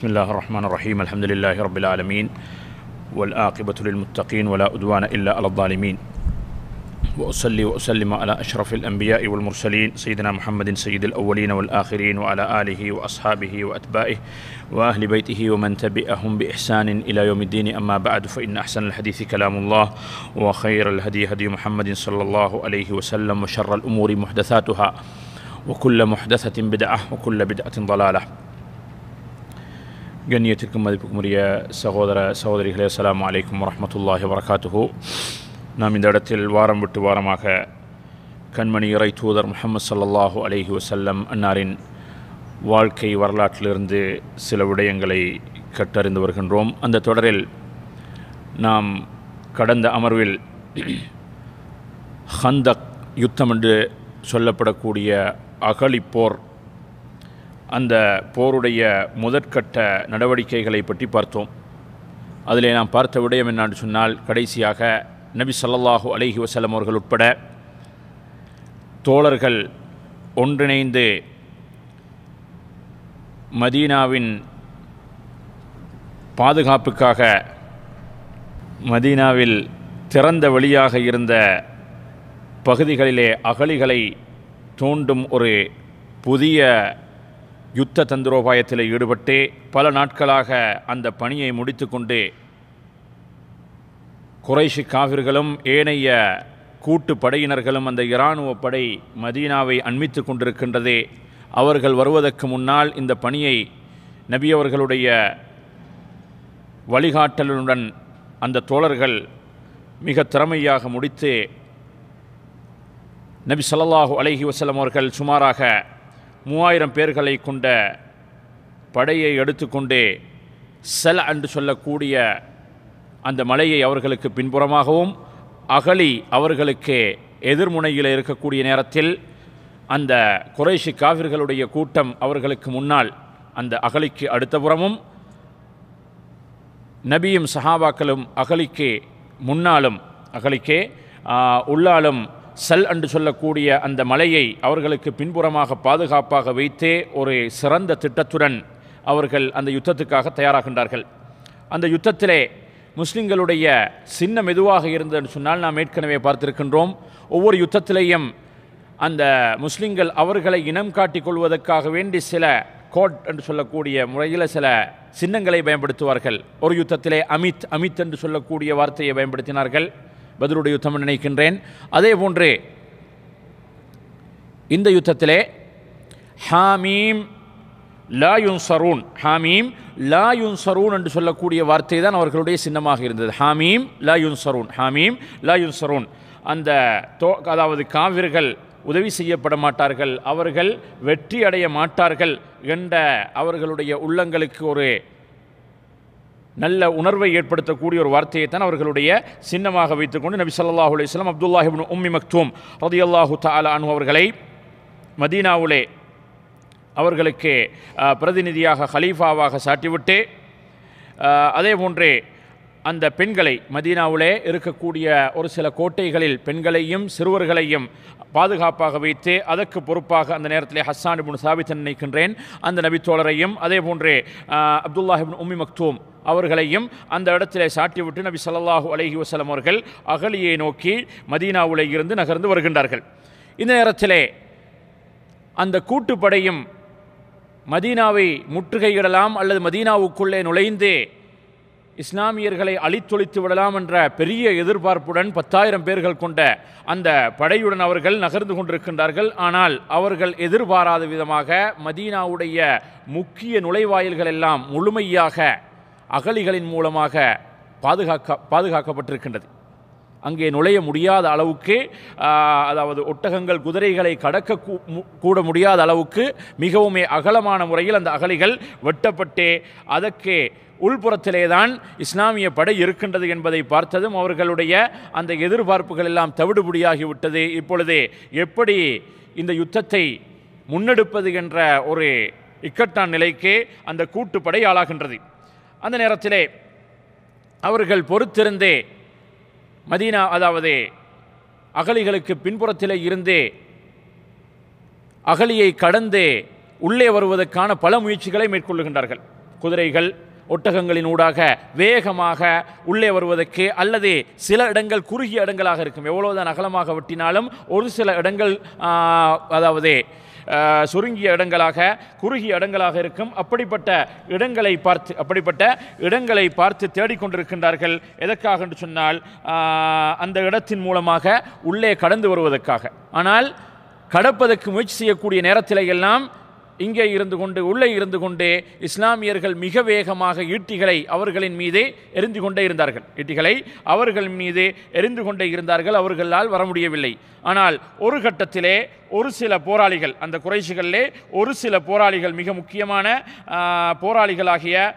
بسم الله الرحمن الرحيم. الحمد لله رب العالمين والآقبة للمتقين ولا أدوان إلا على الظالمين. وأصلي وأسلم على أشرف الأنبياء والمرسلين سيدنا محمد سيد الأولين والآخرين وعلى آله وأصحابه وأتباعه وأهل بيته ومن تبعهم بإحسان إلى يوم الدين. أما بعد فإن أحسن الحديث كلام الله وخير الهدي هدي محمد صلى الله عليه وسلم وشر الأمور محدثاتها وكل محدثة بدعة وكل بدعة ضلالة. கண்ணியத்திற்கும் மதிப்புக்கும் உரிய சகோதர சகோதரிகளே அஸ்ஸலாமு அலைக்கும் வரமத்துல்லாஹி வரகாத்துஹூ நாம் இந்த இடத்தில் வாரம் விட்டு வாரமாக கண்மணி இறை தூதர் முகமது ஸல்லல்லாஹு அலைஹி வசல்லம் அன்னாரின் வாழ்க்கை வரலாற்றிலிருந்து சில விடயங்களை கற்றறிந்து வருகின்றோம். அந்த தொடரில் நாம் கடந்த அமர்வில் ஹந்தக் யுத்தம் என்று சொல்லப்படக்கூடிய அகழிப்போர் அந்த போருடைய முதற்கட்ட நடவடிக்கைகளை பற்றி பார்த்தோம். அதில் நாம் பார்த்த விடயம் என்னான்னு சொன்னால் கடைசியாக நபி ஸல்லல்லாஹு அலஹி வசலம் அவர்கள் உட்பட தோழர்கள் ஒன்றிணைந்து மதீனாவின் பாதுகாப்புக்காக மதீனாவில் திறந்த வழியாக இருந்த பகுதிகளிலே அகழிகளை தூண்டும் ஒரு புதிய யுத்த தந்திரோபாயத்தில் ஈடுபட்டு பல நாட்களாக அந்த பணியை முடித்துக்கொண்டு குறைஷி காவிர்களும் ஏனைய கூட்டு படையினர்களும் அந்த இராணுவ படை மதீனாவை அண்மித்து கொண்டிருக்கின்றதே அவர்கள் வருவதற்கு முன்னால் இந்த பணியை நபியவர்களுடைய வழிகாட்டலுடன் அந்த தோழர்கள் மிக திறமையாக முடித்து நபி ஸல்லல்லாஹு அலஹி வசலம் அவர்கள் சுமாராக மூவாயிரம் பேர்களை கொண்ட படையை எடுத்துக்கொண்டே செல என்று சொல்லக்கூடிய அந்த மலையை அவர்களுக்கு பின்புறமாகவும் அகலி அவர்களுக்கு எதிர்முனையில் இருக்கக்கூடிய நேரத்தில் அந்த குறைஷி காவிர்களுடைய கூட்டம் அவர்களுக்கு முன்னால் அந்த அகலிக்கு அடுத்த புறமும் நபியும் சஹாபாக்களும் அகலிக்கு முன்னாலும் அகலிக்கே உள்ளாலும் சல் என்று சொல்லக்கூடிய அந்த மலையை அவர்களுக்கு பின்புறமாக பாதுகாப்பாக வைத்தே ஒரு சிறந்த திட்டத்துடன் அவர்கள் அந்த யுத்தத்துக்காக தயாராகின்றார்கள். அந்த யுத்தத்திலே முஸ்லிம்களுடைய சின்னம் எதுவாக இருந்ததுன்னு சொன்னால் நாம் ஏற்கனவே பார்த்திருக்கின்றோம். ஒவ்வொரு யுத்தத்திலேயும் அந்த முஸ்லிம்கள் அவர்களை இனம் காட்டிக் கொள்வதற்காக வேண்டி சில கோட் என்று சொல்லக்கூடிய முறையில் சில சின்னங்களை பயன்படுத்துவார்கள். ஒரு யுத்தத்திலே அமித் அமித் என்று சொல்லக்கூடிய வார்த்தையை பயன்படுத்தினார்கள். பதிலுடைய யுத்தம் நினைக்கின்றேன். அதே போன்று இந்த யுத்தத்திலே ஹாமீம் லாயுன் சரூன் ஹாமீம் லாயுன் சரூன் என்று சொல்லக்கூடிய வார்த்தை தான் அவர்களுடைய சின்னமாக இருந்தது. ஹாமீம் லாயுன் சரூன் ஹாமீம் லாயுன் சரூன் அந்த தோ அதாவது காவிர்கள் உதவி செய்யப்பட மாட்டார்கள் அவர்கள் வெற்றி அடைய மாட்டார்கள் என்ற அவர்களுடைய உள்ளங்களுக்கு ஒரு நல்ல உணர்வை ஏற்படுத்தக்கூடிய ஒரு வார்த்தையை தான் அவர்களுடைய சின்னமாக வைத்துக்கொண்டு நபி சல்லாஹூ அலையம் அப்துல்லாஹிபின் உம்மி மக்தூம் ரதி அல்லாஹு தாலா அனு அவர்களை மதீனாவுலே அவர்களுக்கு பிரதிநிதியாக ஹலீஃபாவாக சாட்டிவிட்டு அதே போன்றே அந்த பெண்களை மதீனாவிலே இருக்கக்கூடிய ஒரு சில கோட்டைகளில் பெண்களையும் சிறுவர்களையும் பாதுகாப்பாக வைத்து அதற்கு பொறுப்பாக அந்த நேரத்திலே ஹஸ்ஸான் இபின் சாபித்தன் நினைக்கின்றேன். அந்த நபித்தோழரையும் அதே போன்றே அப்துல்லாஹிபின் உம்மி மக்தூம் அவர்களையும் அந்த இடத்திலே சாட்டிவிட்டு நபி சல்லாஹூ அலஹி வசலம் அவர்கள் அகலியை நோக்கி மதீனாவுலே இருந்து நகர்ந்து வருகின்றார்கள். இந்த நேரத்திலே அந்த கூட்டுப்படையும் மதீனாவை முற்றுகையிடலாம் அல்லது மதீனாவுக்குள்ளே நுழைந்து இஸ்லாமியர்களை அழித்தொழித்து விடலாம் என்ற பெரிய எதிர்பார்ப்புடன் பத்தாயிரம் பேர்கள் கொண்ட அந்த படையுடன் அவர்கள் நகர்ந்து கொண்டிருக்கின்றார்கள். ஆனால் அவர்கள் எதிர்பாராத விதமாக மதீனாவுடைய முக்கிய நுழைவாயில்கள் எல்லாம் முழுமையாக அகலிகளின் மூலமாக பாதுகாக்க பாதுகாக்கப்பட்டிருக்கின்றது. அங்கே நுழைய முடியாத அளவுக்கு அதாவது ஒட்டகங்கள் குதிரைகளை கடக்க கூட முடியாத அளவுக்கு மிகவும் அகலமான முறையில் அந்த அகலிகள் வெட்டப்பட்டு அதற்கு உள்புறத்திலே தான் இஸ்லாமிய படை இருக்கின்றது என்பதை பார்த்ததும் அவர்களுடைய அந்த எதிர்பார்ப்புகள் எல்லாம் தவிடுபடியாகிவிட்டது இப்பொழுது எப்படி இந்த யுத்தத்தை முன்னெடுப்பது என்ற ஒரு இக்கட்டான் நிலைக்கு அந்த கூட்டுப்படை ஆளாகின்றது. அந்த நேரத்திலே அவர்கள் பொறுத்திருந்தே மதீனா அதாவது அகலிகளுக்கு பின்புறத்திலே இருந்தே அகலியை கடந்தே உள்ளே வருவதற்கான பல முயற்சிகளை மேற்கொள்ளுகின்றார்கள். குதிரைகள் ஒட்டகங்களின் ஊடாக வேகமாக உள்ளே வருவதற்கு அல்லது சில இடங்கள் குறுகிய இடங்களாக இருக்கும். எவ்வளோதான் அகலமாக வெட்டினாலும் ஒரு சில இடங்கள் அதாவது சுருங்கிய இடங்களாக குறுகிய இடங்களாக இருக்கும். அப்படிப்பட்ட இடங்களை பார்த்து அப்படிப்பட்ட இடங்களை பார்த்து தேடிக்கொண்டிருக்கின்றார்கள். எதற்காக என்று சொன்னால் அந்த இடத்தின் மூலமாக உள்ளே கடந்து வருவதற்காக. ஆனால் கடப்பதற்கு முயற்சி செய்யக்கூடிய நேரத்திலே எல்லாம் இங்கே இருந்து கொண்டு உள்ளே இருந்து கொண்டே இஸ்லாமியர்கள் மிக வேகமாக ஈட்டிகளை அவர்களின் மீதே எரிந்து கொண்டே இருந்தார்கள். ஈட்டிகளை அவர்கள் மீது எரிந்து கொண்டே இருந்தார்கள் அவர்களால் வர முடியவில்லை. ஆனால் ஒரு கட்டத்திலே ஒரு சில போராளிகள் அந்த குறைசிகளிலே ஒரு சில போராளிகள் மிக முக்கியமான போராளிகளாகிய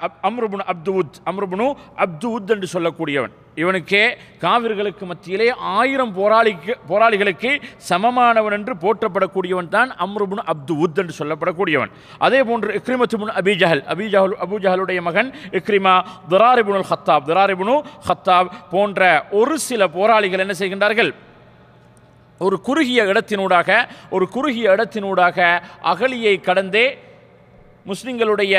அப்- அம்ருபுன் அப்துவுத் அம்ருபுனு அப்துவுத் என்று சொல்லக்கூடியவன். இவனுக்கே காவிர்களுக்கு மத்தியிலே ஆயிரம் போராளிக்கு போராளிகளுக்கு சமமானவன் என்று போற்றப்படக்கூடியவன் தான் அம்ருபுன் அப்துவுத் என்று சொல்லப்படக்கூடியவன். அதே போன்று இக்ரிமத்துபுன் அபிஜஹல் அபிஜஹல் அபுஜஹலுடைய மகன் இக்ரிமா துராரிபுனுல் ஹத்தாப் துராரிபுனு ஹத்தாப் போன்ற ஒரு சில போராளிகள் என்ன செய்கின்றார்கள்? ஒரு குறுகிய இடத்தினூடாக ஒரு குறுகிய இடத்தினூடாக அகலியை கடந்தே முஸ்லிம்களுடைய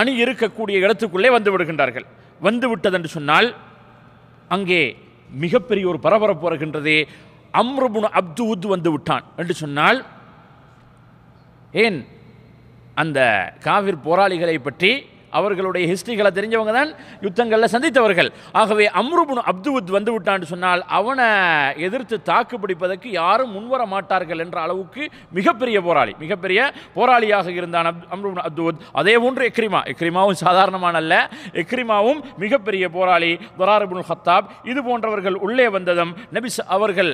அணி இருக்கக்கூடிய இடத்துக்குள்ளே வந்து விடுகின்றார்கள். வந்து விட்டதென்று சொன்னால் அங்கே மிகப்பெரிய ஒரு பரபரப்பு வருகின்றது அம்ருபுன் அப்து உத் வந்து விட்டான் என்று சொன்னால் ஏன் அந்த காவிர் போராளிகளை பற்றி அவர்களுடைய ஹிஸ்டரிகளை தெரிஞ்சவங்க தான் யுத்தங்களில் சந்தித்தவர்கள். ஆகவே அம்ருபுன் அப்துவுத் வந்து விட்டான்னு சொன்னால் அவனை எதிர்த்து தாக்கு பிடிப்பதற்கு யாரும் முன்வர மாட்டார்கள் என்ற அளவுக்கு மிகப்பெரிய போராளி மிகப்பெரிய போராளியாக இருந்தான் அப் அம்ருபுன் அப்துவுத். அதே போன்று எக்ரிமா எக்ரிமாவும் சாதாரணமான அல்ல எக்ரிமாவும் மிகப்பெரிய போராளி துராரிபுல் ஹத்தாப் இது போன்றவர்கள் உள்ளே வந்ததும் நபிஸ் அவர்கள்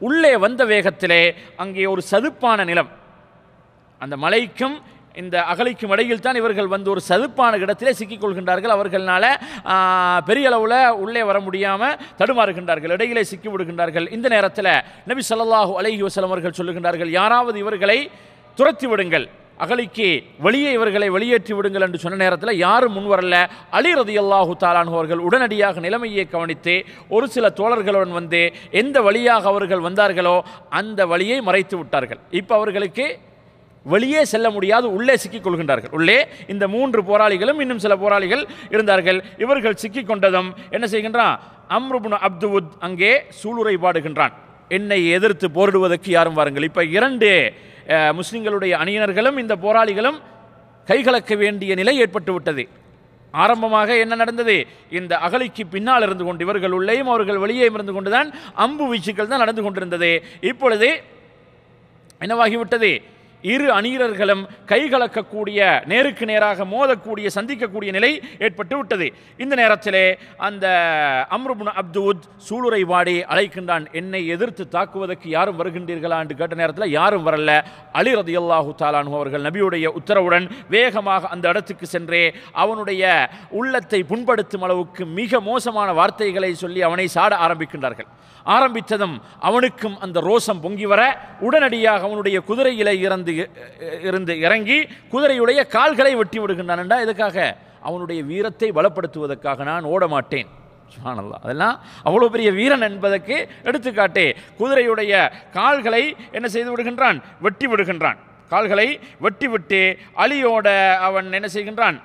உள்ளே வந்த வேகத்திலே அங்கே ஒரு சதுப்பான நிலம் அந்த மலைக்கும் இந்த அகலிக்கும் இடையில் தான் இவர்கள் வந்து ஒரு சதுப்பான இடத்திலே சிக்கிக் கொள்கின்றார்கள் பெரிய அளவில் உள்ளே வர முடியாமல் தடுமாறுகின்றார்கள். இடையிலே சிக்கி விடுகின்றார்கள். இந்த நேரத்தில் நபி சொல்லாஹு அலஹி வசலம் அவர்கள் சொல்லுகின்றார்கள் யாராவது இவர்களை துரத்தி விடுங்கள். அகலிக்கு வெளியே இவர்களை வெளியேற்றி விடுங்கள் என்று சொன்ன நேரத்தில் யாரும் முன்வரல அலி ரதியல்லாஹு தாலான் அவர்கள் உடனடியாக நிலைமையை கவனித்து ஒரு சில தோழர்களுடன் வந்து எந்த வழியாக அவர்கள் வந்தார்களோ அந்த வழியை மறைத்து விட்டார்கள். இப்போ அவர்களுக்கு வெளியே செல்ல முடியாது உள்ளே சிக்கிக் கொள்கின்றார்கள். உள்ளே இந்த மூன்று போராளிகளும் இன்னும் சில போராளிகள் இருந்தார்கள். இவர்கள் சிக்கிக் கொண்டதும் என்ன செய்கின்றான்? அம்ருபுன் அப்துவுத் அங்கே சூளுரை பாடுகின்றான். என்னை எதிர்த்து போரிடுவதற்கு யாரும் வாருங்கள். இப்போ இரண்டு முஸ்லிம்களுடைய அணியினர்களும் இந்த போராளிகளும் கைகலக்க வேண்டிய நிலை ஏற்பட்டு விட்டது. ஆரம்பமாக என்ன நடந்தது? இந்த அகலிக்கு பின்னால் இருந்து கொண்டு இவர்கள் உள்ளேயும் அவர்கள் வெளியே இருந்து கொண்டுதான் அம்பு வீச்சுக்கள் தான் நடந்து கொண்டிருந்தது. இப்பொழுது என்னவாகிவிட்டது? இரு அணியர்களும் கைகலக்கக்கூடிய நேருக்கு நேராக மோதக்கூடிய சந்திக்கக்கூடிய நிலை ஏற்பட்டு விட்டது. இந்த நேரத்திலே அந்த அம்ருபுன் அப்துத் சூளுரை வாடி அழைக்கின்றான் என்னை எதிர்த்து தாக்குவதற்கு யாரும் வருகின்றீர்களா? என்று கேட்ட நேரத்தில் யாரும் வரல. அலி ரதியல்லாஹு தாலானு அவர்கள் நபியுடைய உத்தரவுடன் வேகமாக அந்த இடத்துக்கு சென்றே அவனுடைய உள்ளத்தை புண்படுத்தும் அளவுக்கு மிக மோசமான வார்த்தைகளை சொல்லி அவனை சாட ஆரம்பிக்கின்றார்கள். ஆரம்பித்ததும் அவனுக்கும் அந்த ரோசம் பொங்கி வர உடனடியாக அவனுடைய குதிரையில இறந்து இருந்து இறங்கி குதிரையுடைய கால்களை வெட்டி விடுகின்றான்டா இதுக்காக அவனுடைய வீரத்தை பலப்படுத்துவதற்காக நான் ஓட மாட்டேன். சுப்ஹானல்லாஹ் அதெல்லாம் அவ்வளோ பெரிய வீரன் என்பதற்கு எடுத்துக்காட்டே. குதிரையுடைய கால்களை என்ன செய்து விடுகின்றான்? வெட்டி விடுகின்றான். கால்களை வெட்டி விட்டு அலியோட அவன் என்ன செய்கின்றான்?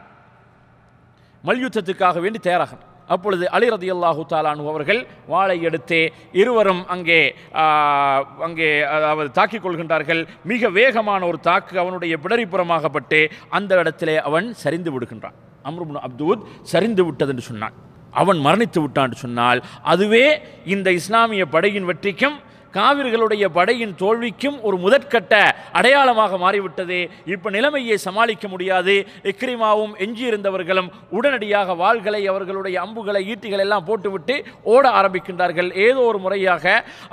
மல்யுத்தத்துக்காக வேண்டி தயாராகிறான். அப்பொழுது அலி ரதியல்லாஹு தாலானு அவர்கள் வாளை எடுத்து இருவரும் அங்கே அங்கே அதாவது தாக்கிக் கொள்கின்றார்கள். மிக வேகமான ஒரு தாக்கு அவனுடைய பிடரிப்புறமாகப்பட்டு அந்த இடத்திலே அவன் சரிந்து விடுகின்றான். அம்ருபுன் அப்தூத் சரிந்து விட்டது என்று சொன்னான். அவன் மரணித்து விட்டான் என்று சொன்னால் அதுவே இந்த இஸ்லாமிய படையின் வெற்றிக்கும் காவிர்களுடைய படையின் தோல்விக்கும் ஒரு முதற்கட்ட அடையாளமாக மாறிவிட்டது. இப்போ நிலைமையை சமாளிக்க முடியாது. இக்ரிமாவும் எஞ்சியிருந்தவர்களும் உடனடியாக வாள்களை அவர்களுடைய அம்புகளை ஈட்டிகள் எல்லாம் போட்டுவிட்டு ஓட ஆரம்பிக்கின்றார்கள். ஏதோ ஒரு முறையாக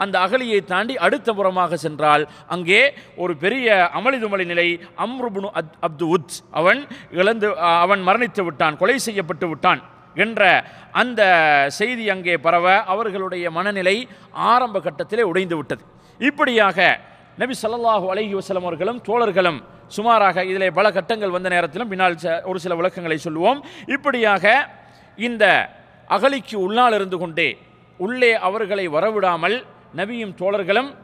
அந்த அகலியை தாண்டி அடுத்த புறமாக சென்றால் அங்கே ஒரு பெரிய அமளிதுமளி நிலை அம்ருபுனு அப்து உத் அவன் இழந்து அவன் மரணித்து விட்டான் கொலை செய்யப்பட்டு விட்டான். என்ற அந்த செய்தி அங்கே பரவ அவர்களுடைய மனநிலை ஆரம்ப கட்டத்திலே உடைந்து விட்டது. இப்படியாக நபி சல்லாஹு அலஹி வசலம் அவர்களும் தோழர்களும் சுமாராக இதிலே பல கட்டங்கள் வந்த நேரத்திலும் பின்னால் ச- ஒரு சில விளக்கங்களை சொல்லுவோம். இப்படியாக இந்த அகலிக்கு உள்ளால் இருந்து கொண்டே உள்ளே அவர்களை வரவிடாமல் நபியும் தோழர்களும்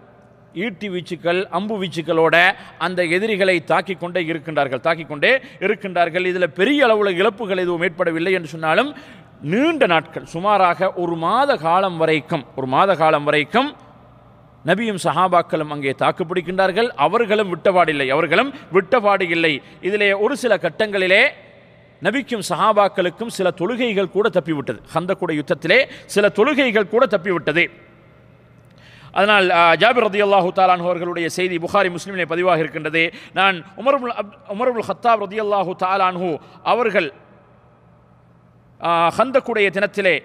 ஈட்டி வீச்சுக்கள் அம்பு வீச்சுக்களோட அந்த எதிரிகளை தாக்கிக் கொண்டே இருக்கின்றார்கள். தாக்கிக் கொண்டே இருக்கின்றார்கள். இதில் பெரிய அளவில் இழப்புகள் எதுவும் ஏற்படவில்லை என்று சொன்னாலும் நீண்ட நாட்கள் சுமாராக ஒரு மாத காலம் வரைக்கும் ஒரு மாத காலம் வரைக்கும் நபியும் சஹாபாக்களும் அங்கே தாக்குப்பிடிக்கின்றார்கள் அவர்களும் விட்டபாடில்லை அவர்களும் விட்டபாடு இல்லை. இதிலே ஒரு சில கட்டங்களிலே நபிக்கும் சஹாபாக்களுக்கும் சில தொழுகைகள் கூட தப்பிவிட்டது. ஹந்தக்குட யுத்தத்திலே சில தொழுகைகள் கூட தப்பிவிட்டது. அதனால் ஜாபிர் ரதி அல்லாஹு தாலான் அவர்களுடைய செய்தி புகாரி முஸ்லீமிலே பதிவாக இருக்கின்றது. நான் உமரபுல் அப் உமருபுல் ஹத்தாப் ரதி அல்லாஹு தாலான்ஹு அவர்கள் ஹந்தக்குடைய தினத்திலே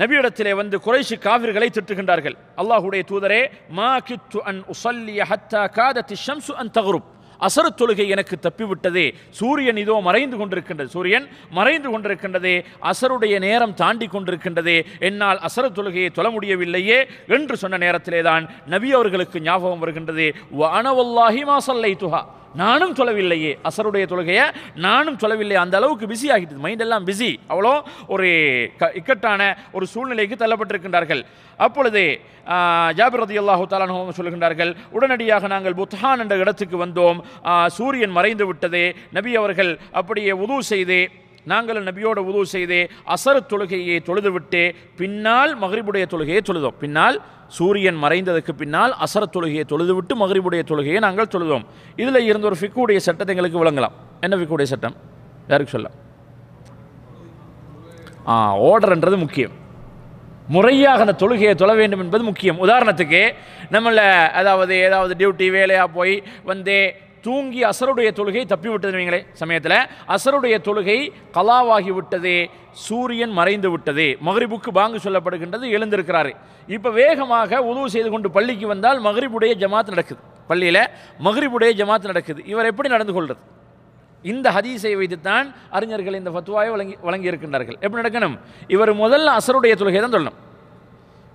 நபியிடத்திலே வந்து குறைஷி காவிர்களை திட்டுகின்றார்கள். அல்லாஹுடைய தூதரே மா கித்து அன் உசல்லிய ஹத்தா காதத்தி ஷம்சு அன் தகுருப். அசர தொழுகை எனக்கு தப்பிவிட்டதே. சூரியன் இதோ மறைந்து கொண்டிருக்கின்றது. சூரியன் மறைந்து கொண்டிருக்கின்றதே. அசருடைய நேரம் தாண்டி கொண்டிருக்கின்றதே. என்னால் அசர தொழுகையை தொழ முடியவில்லையே என்று சொன்ன நேரத்திலே தான் நபி அவர்களுக்கு ஞாபகம் வருகின்றது. வானவல்லாஹி மாசல்லை துஹா நானும் சொல்லவில்லையே. அசருடைய தொழுகையை நானும் தொலைவில்லை அந்த அளவுக்கு பிஸி ஆகிட்டது. மைண்ட் எல்லாம் பிஸி அவ்வளோ ஒரு க இக்கட்டான ஒரு சூழ்நிலைக்கு தள்ளப்பட்டிருக்கின்றார்கள். அப்பொழுது ஜாபிரதி ஜாபிர் ரதி அல்லாஹு தாலானு சொல்லுகின்றார்கள் உடனடியாக நாங்கள் புத்ஹான் என்ற இடத்துக்கு வந்தோம். சூரியன் மறைந்து விட்டது. நபி அவர்கள் அப்படியே உது செய்து. நாங்களும் நபியோட உதவு செய்து. அசர் தொழுகையை தொழுதுவிட்டு பின்னால் மகரிபுடைய தொழுகையை தொழுதோம். பின்னால் சூரியன் மறைந்ததுக்கு பின்னால் அசர தொழுகையை தொழுதுவிட்டு மகரிபுடைய தொழுகையை நாங்கள் தொழுதோம். இதில் இருந்த ஒரு ஃபிக்குடைய சட்டத்தை எங்களுக்கு விளங்கலாம். என்ன ஃபிக்குடைய சட்டம்? யாருக்கு சொல்ல ஆ ஓர்டர்ன்றது முக்கியம். முறையாக அந்த தொழுகையை தொழ வேண்டும் என்பது முக்கியம். உதாரணத்துக்கு நம்மளை அதாவது ஏதாவது டியூட்டி வேலையாக போய் வந்து தூங்கி அசருடைய தொழுகை தப்பி விட்டது சமயத்தில். அசருடைய தொழுகை கலாவாகி விட்டது சூரியன் மறைந்து விட்டது. மகரிபுக்கு பாங்கு சொல்லப்படுகின்றது எழுந்திருக்கிறாரு. இப்போ வேகமாக உதவு செய்து கொண்டு பள்ளிக்கு வந்தால் மகரிபுடைய ஜமாத் நடக்குது. பள்ளியில் மகரிபுடைய ஜமாத் நடக்குது. இவர் எப்படி நடந்து கொள்வது இந்த ஹதீஸை வைத்துத்தான் அறிஞர்கள் இந்த ஃபத்துவாயை வழங்கி வழங்கி இருக்கின்றார்கள் எப்படி நடக்கணும்? இவர் முதல்ல அசருடைய தொழுகை தான் சொல்லணும்.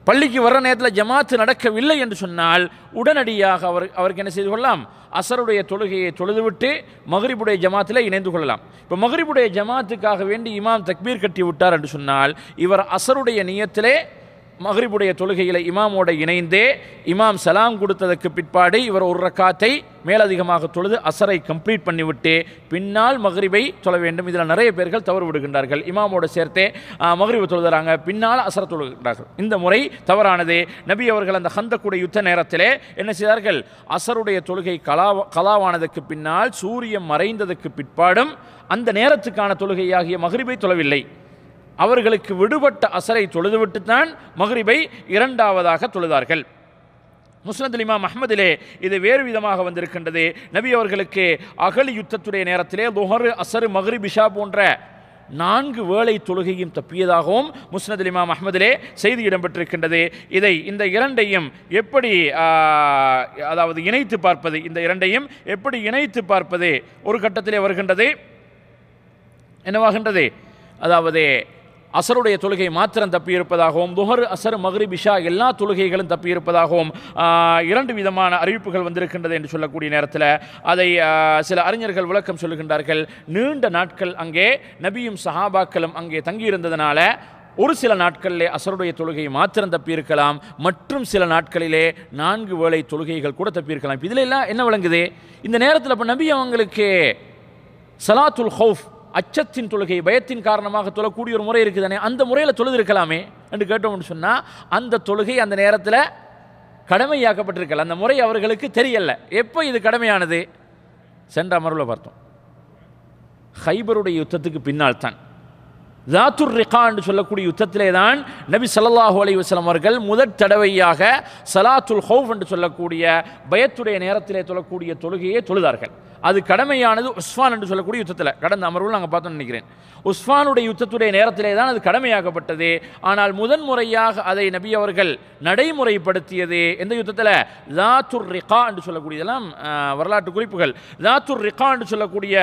பள்ளிக்கு வர்ற நேரத்தில் ஜமாத்து நடக்கவில்லை என்று சொன்னால் உடனடியாக அவர் அவருக்கு என்ன செய்து கொள்ளலாம்? அசருடைய தொழுகையை தொழுதுவிட்டு மகரிபுடைய ஜமாத்தில் இணைந்து கொள்ளலாம். இப்போ மகரிபுடைய ஜமாத்துக்காக வேண்டி இமாம் தக்பீர் கட்டி விட்டார் என்று சொன்னால் இவர் அசருடைய நியத்திலே மகரிபுடைய தொழுகையில் இமாமோட இணைந்தே இமாம் சலாம் கொடுத்ததற்கு பிற்பாடு இவர் ஒரு ரக்காத்தை மேலதிகமாக தொழுது அசரை கம்ப்ளீட் பண்ணிவிட்டு பின்னால் மகரிபை தொழ வேண்டும். இதில் நிறைய பேர்கள் தவறு விடுகின்றார்கள். இமாமோட சேர்த்தே ஆ, தொழுதுறாங்க. பின்னால் அசர தொழுகின்றார்கள் இந்த முறை தவறானது. நபி அவர்கள் அந்த ஹந்தக்குடைய யுத்த நேரத்திலே என்ன செய்தார்கள்? அசருடைய தொழுகை கலா கலாவானதுக்கு பின்னால் சூரியன் மறைந்ததற்கு பிற்பாடும் அந்த நேரத்துக்கான தொழுகையாகிய மகரிபை தொழவில்லை. அவர்களுக்கு விடுபட்ட அசரை தொழுதுவிட்டுத்தான் மகரிபை இரண்டாவதாக தொழுதார்கள். முஸ்னத் இமாம் அஹ்மதிலே இது வேறு விதமாக வந்திருக்கின்றது. நபி அவர்களுக்கு அகலி யுத்தத்துடைய நேரத்திலே லுஹரு அசரு மகரிப் பிஷா போன்ற நான்கு வேளை தொழுகையும் தப்பியதாகவும் முஸ்னத் இமாம் அஹ்மதிலே செய்தி இடம்பெற்றிருக்கின்றது. இதை இந்த இரண்டையும் எப்படி அதாவது இணைத்து பார்ப்பது இந்த இரண்டையும் எப்படி இணைத்து பார்ப்பது ஒரு கட்டத்திலே வருகின்றது. என்னவாகின்றது? அதாவது அசருடைய தொழுகை மாத்திரம் தப்பியிருப்பதாகவும் துஹர் அசர் மக்ரிப் பிஷா எல்லா தொழுகைகளும் தப்பியிருப்பதாகவும் இரண்டு விதமான அறிவிப்புகள் வந்திருக்கின்றது என்று சொல்லக்கூடிய நேரத்தில் அதை சில அறிஞர்கள் விளக்கம் சொல்லுகின்றார்கள். நீண்ட நாட்கள் அங்கே நபியும் சஹாபாக்களும் அங்கே தங்கியிருந்ததனால ஒரு சில நாட்களிலே அசருடைய தொழுகை மாத்திரம் தப்பியிருக்கலாம். மற்றும் சில நாட்களிலே நான்கு வேளை தொழுகைகள் கூட தப்பியிருக்கலாம். இப்ப எல்லாம் என்ன விளங்குது? இந்த நேரத்தில் இப்போ நபி அவங்களுக்கு சலாத்துல் ஹவுஃப் அச்சத்தின் தொழுகை பயத்தின் காரணமாக தொழக்கூடிய ஒரு முறை இருக்குதானே? அந்த முறையில் தொழுதிருக்கலாமே என்று கேட்டோம்னு சொன்னால் அந்த தொழுகை அந்த நேரத்தில் கடமையாக்கப்பட்டிருக்கல. அந்த முறை அவர்களுக்கு தெரியல. எப்போ இது கடமையானது? சென்ற அமர்வில் பார்த்தோம். ஹைபருடைய யுத்தத்துக்கு பின்னால் தான். ஜாத்துர் ரிகா என்று சொல்லக்கூடிய யுத்தத்திலே தான் நபி சல்லாஹூ அலி வஸ்லம் அவர்கள் முதற் தடவையாக சலாத்துல் ஹவுஃப் என்று சொல்லக்கூடிய பயத்துடைய நேரத்திலே தொழக்கூடிய தொழுகையை தொழுதார்கள். அது கடமையானது உஸ்வான் என்று சொல்லக்கூடிய யுத்தத்தில். கடந்த அமர்வில் நாங்கள் பார்த்தோம்னு நினைக்கிறேன். உஸ்வானுடைய யுத்தத்துடைய நேரத்திலே தான் அது கடமையாக்கப்பட்டது. ஆனால் முதன்முறையாக அதை நபி அவர்கள் நடைமுறைப்படுத்தியது எந்த யுத்தத்தில்? லாத்துர் ரிகா என்று சொல்லக்கூடியதெல்லாம் வரலாற்று குறிப்புகள். லாத்துர் ரிகா என்று சொல்லக்கூடிய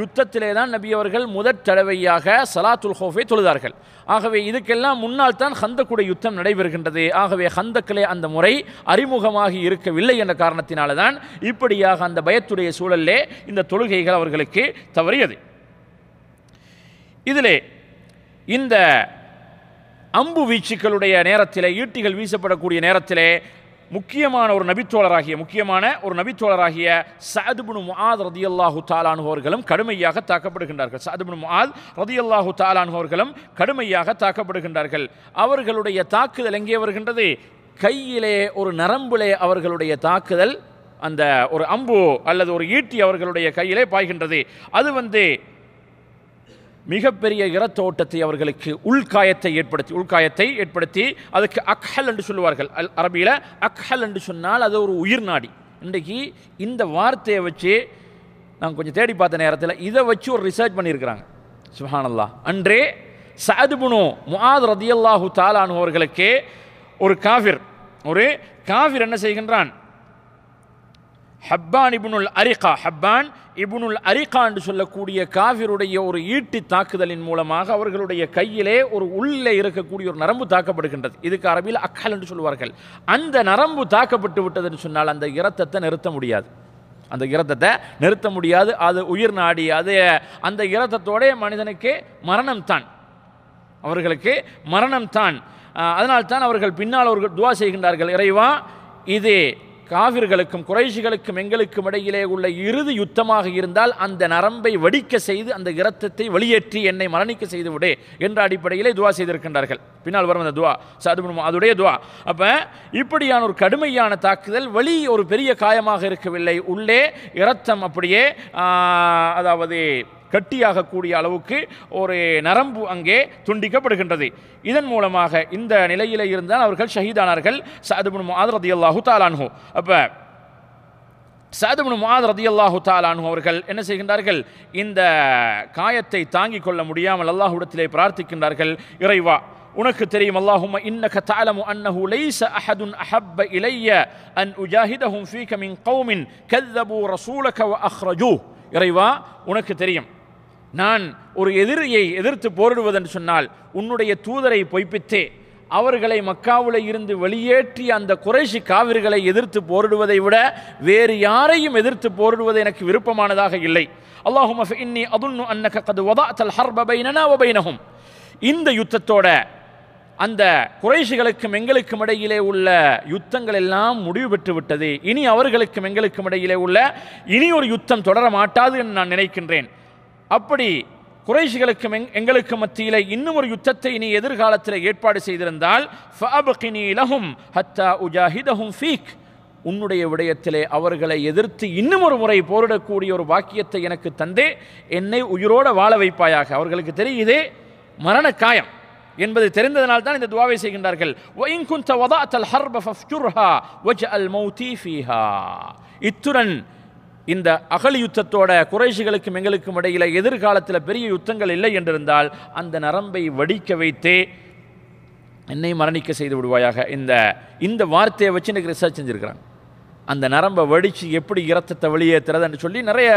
யுத்தத்திலே தான் நபி அவர்கள் முதற் தடவையாக சலாத்துல் ஹோஃபை தொழுதார்கள். ஆகவே இதுக்கெல்லாம் முன்னால் தான் ஹந்தக்குடைய யுத்தம் நடைபெறுகின்றது. ஆகவே ஹந்தக்கிலே அந்த முறை அறிமுகமாகி இருக்கவில்லை என்ற காரணத்தினால தான் இப்படியாக அந்த பயத்துடைய சூழலிலே இந்த தொழுகைகள் அவர்களுக்கு தவறியது. இதிலே இந்த அம்பு வீச்சுக்களுடைய நேரத்திலே ஈட்டிகள் வீசப்படக்கூடிய நேரத்திலே முக்கியமான ஒரு நபித்தோழராகிய முக்கியமான ஒரு நபித்தோழராகிய சாதுபுனு முஆத் ரதியல்லாஹு தாலானு அவர்களும் கடுமையாக தாக்கப்படுகின்றார்கள். சாதுபுனு முஆத் ரதியல்லாஹு தாலானு அவர்களும் கடுமையாக தாக்கப்படுகின்றார்கள். அவர்களுடைய தாக்குதல் எங்கே வருகின்றது? கையிலே ஒரு நரம்பிலே அவர்களுடைய தாக்குதல் அந்த ஒரு அம்பு அல்லது ஒரு ஈட்டி அவர்களுடைய கையிலே பாய்கின்றது. அது வந்து மிகப்பெரிய இரத்தோட்டத்தை அவர்களுக்கு உள்காயத்தை ஏற்படுத்தி உள்காயத்தை ஏற்படுத்தி அதுக்கு அக்ஹல் என்று சொல்லுவார்கள். அல் அரபியில் அக்ஹல் என்று சொன்னால் அது ஒரு உயிர் நாடி. இன்றைக்கு இந்த வார்த்தையை வச்சு நான் கொஞ்சம் தேடி பார்த்த நேரத்தில் இதை வச்சு ஒரு ரிசர்ச் பண்ணியிருக்கிறாங்க. சுஹானல்லா அன்றே சாதுபுனு முஹாத் ரதியல்லாஹு தாலானு அவர்களுக்கு ஒரு காஃபிர் ஒரு காஃபிர் என்ன செய்கின்றான்? ஹப்பான் இபுனுல் அரிகா. ஹப்பான் இபுனுல் அரிகா என்று சொல்லக்கூடிய காவிருடைய ஒரு ஈட்டி தாக்குதலின் மூலமாக அவர்களுடைய கையிலே ஒரு உள்ளே இருக்கக்கூடிய ஒரு நரம்பு தாக்கப்படுகின்றது. இதுக்கு அரபியில் அக்கல் என்று சொல்வார்கள் அந்த நரம்பு தாக்கப்பட்டு விட்டதுன்னு சொன்னால் அந்த இரத்தத்தை நிறுத்த முடியாது. அந்த இரத்தத்தை நிறுத்த முடியாது. அது உயிர் நாடி அது அந்த இரத்தத்தோடைய மனிதனுக்கு மரணம் தான். அவர்களுக்கு மரணம் தான். அதனால்தான் அவர்கள் பின்னால் அவர்கள் துவா செய்கின்றார்கள். இறைவா இது காவிர்களுக்கும் குறைஷிகளுக்கும் எங்களுக்கும் இடையிலே உள்ள இறுதி யுத்தமாக இருந்தால் அந்த நரம்பை வடிக்க செய்து அந்த இரத்தத்தை வெளியேற்றி என்னை மரணிக்க செய்து விடு என்ற அடிப்படையிலே துவா செய்திருக்கின்றார்கள். பின்னால் வரும் அந்த துவா சாது அதுடைய துவா. அப்போ இப்படியான ஒரு கடுமையான தாக்குதல் வெளி ஒரு பெரிய காயமாக இருக்கவில்லை. உள்ளே இரத்தம் அப்படியே அதாவது கட்டியாகக்கூடிய அளவுக்கு ஒரு நரம்பு அங்கே துண்டிக்கப்படுகின்றது. இதன் மூலமாக இந்த நிலையில் இருந்தால் அவர்கள் ஷஹீதானார்கள். சாதுபுன் மாத் அல்லாஹு தாலான்ஹோ அப்போ சாதுபுன் மாத் ரதி அல்லாஹு தாலான்ஹு அவர்கள் என்ன செய்கின்றார்கள்? இந்த காயத்தை தாங்கிக் கொள்ள முடியாமல் அல்லாஹுடத்திலே பிரார்த்திக்கின்றார்கள். இறைவா உனக்கு தெரியும் அல்லாஹும் இன்னக தாலமு அன்னஹு லைஸ அஹதுன் அஹப்ப இலைய அன் உஜாஹிதஹும் ஃபீக மின் கௌமின் கல்லபு ரசூலக வ அஹ்ரஜூ. இறைவா உனக்கு தெரியும். நான் ஒரு எதிரியை எதிர்த்து போரிடுவதென்று சொன்னால் உன்னுடைய தூதரை பொய்ப்பித்தே. அவர்களை மக்காவில் இருந்து வெளியேற்றி அந்த குறைஷி காவிர்களை எதிர்த்து போரிடுவதை விட வேறு யாரையும் எதிர்த்து போரிடுவது எனக்கு விருப்பமானதாக இல்லை. அல்லாஹும் இன்னி அதுன்னு அன்னக கது வதாத்தல் தல் பைனனா வபைனஹும் இந்த யுத்தத்தோட அந்த குறைஷிகளுக்கும் எங்களுக்கும் இடையிலே உள்ள யுத்தங்கள் எல்லாம் முடிவு பெற்று விட்டது. இனி அவர்களுக்கும் எங்களுக்கும் இடையிலே உள்ள இனி ஒரு யுத்தம் தொடர மாட்டாது என்று நான் நினைக்கின்றேன். அப்படி குறைஷிகளுக்கும் எங் எங்களுக்கு மத்தியில் இன்னும் ஒரு யுத்தத்தை நீ எதிர்காலத்தில் ஏற்பாடு செய்திருந்தால் ஹத்தா உஜாஹிதஹும் ஃபீக். உன்னுடைய விடயத்திலே அவர்களை எதிர்த்து இன்னும் ஒரு முறை போரிடக்கூடிய ஒரு வாக்கியத்தை எனக்கு தந்தே. என்னை உயிரோட வாழ வைப்பாயாக. அவர்களுக்கு தெரியுதே? மரண காயம் என்பது தெரிந்ததனால் தான் இந்த துவாவை செய்கின்றார்கள். இத்துடன் இந்த அகல் யுத்தத்தோட குறைஷிகளுக்கும் எங்களுக்கும் இடையில் எதிர்காலத்தில் பெரிய யுத்தங்கள் இல்லை என்றிருந்தால் அந்த நரம்பை வடிக்க வைத்தே என்னை மரணிக்க செய்து விடுவாயாக. இந்த இந்த வார்த்தையை வச்சு எனக்கு ரிசர்ச் செஞ்சுருக்கிறாங்க. அந்த நரம்பை வடித்து எப்படி இரத்தத்தை வெளியேற்றுறதுன்னு சொல்லி நிறைய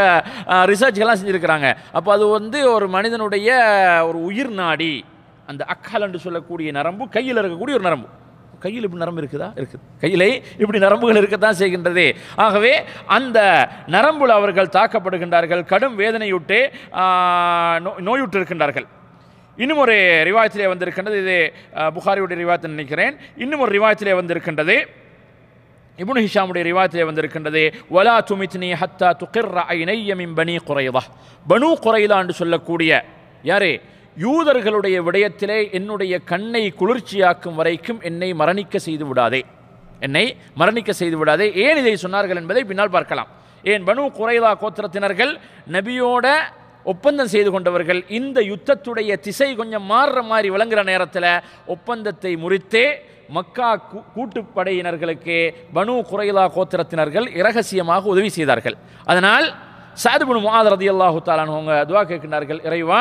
ரிசர்ச்கெல்லாம் செஞ்சுருக்கிறாங்க. அப்போ அது வந்து ஒரு மனிதனுடைய ஒரு உயிர் நாடி. அந்த அக்கால் என்று சொல்லக்கூடிய நரம்பு கையில் இருக்கக்கூடிய ஒரு நரம்பு. கையில் இப்படி நரம்பு இருக்குதா? இருக்குது. கையிலே இப்படி நரம்புகள் இருக்கத்தான் செய்கின்றது. ஆகவே அந்த நரம்புல அவர்கள் தாக்கப்படுகின்றார்கள் கடும் வேதனையுட்டு நோயுற்று இருக்கின்றார்கள் இன்னும் ஒரு ரிவாயத்திலே வந்திருக்கின்றது. இது புகாரியுடைய ரிவாயத்தை நினைக்கிறேன். இன்னும் ஒரு ரிவாயத்திலே வந்திருக்கின்றது. இபுன் ஹிஷாமுடைய ரிவாயத்திலே வந்திருக்கின்றது. வலா துமித்னி ஹத்தா துகிர் ஐநையமின் பனி குறைதா. பனு குறைதா என்று சொல்லக்கூடிய யாரே? யூதர்களுடைய விடயத்திலே என்னுடைய கண்ணை குளிர்ச்சியாக்கும் வரைக்கும் என்னை மரணிக்க செய்து விடாதே. என்னை மரணிக்க செய்து விடாதே. ஏன் இதை சொன்னார்கள் என்பதை பின்னால் பார்க்கலாம். ஏன் பனு குறைதா கோத்திரத்தினர்கள் நபியோட ஒப்பந்தம் செய்து கொண்டவர்கள் இந்த யுத்தத்துடைய திசை கொஞ்சம் மாறுற மாதிரி விளங்குற நேரத்தில் ஒப்பந்தத்தை முறித்தே மக்கா கூட்டுப்படையினர்களுக்கு பனு குறைலா கோத்திரத்தினர்கள் இரகசியமாக உதவி செய்தார்கள். அதனால் சாதுபுனு மாதரதி அல்லாஹு தாலானவங்க துவா கேட்கின்றார்கள் இறைவா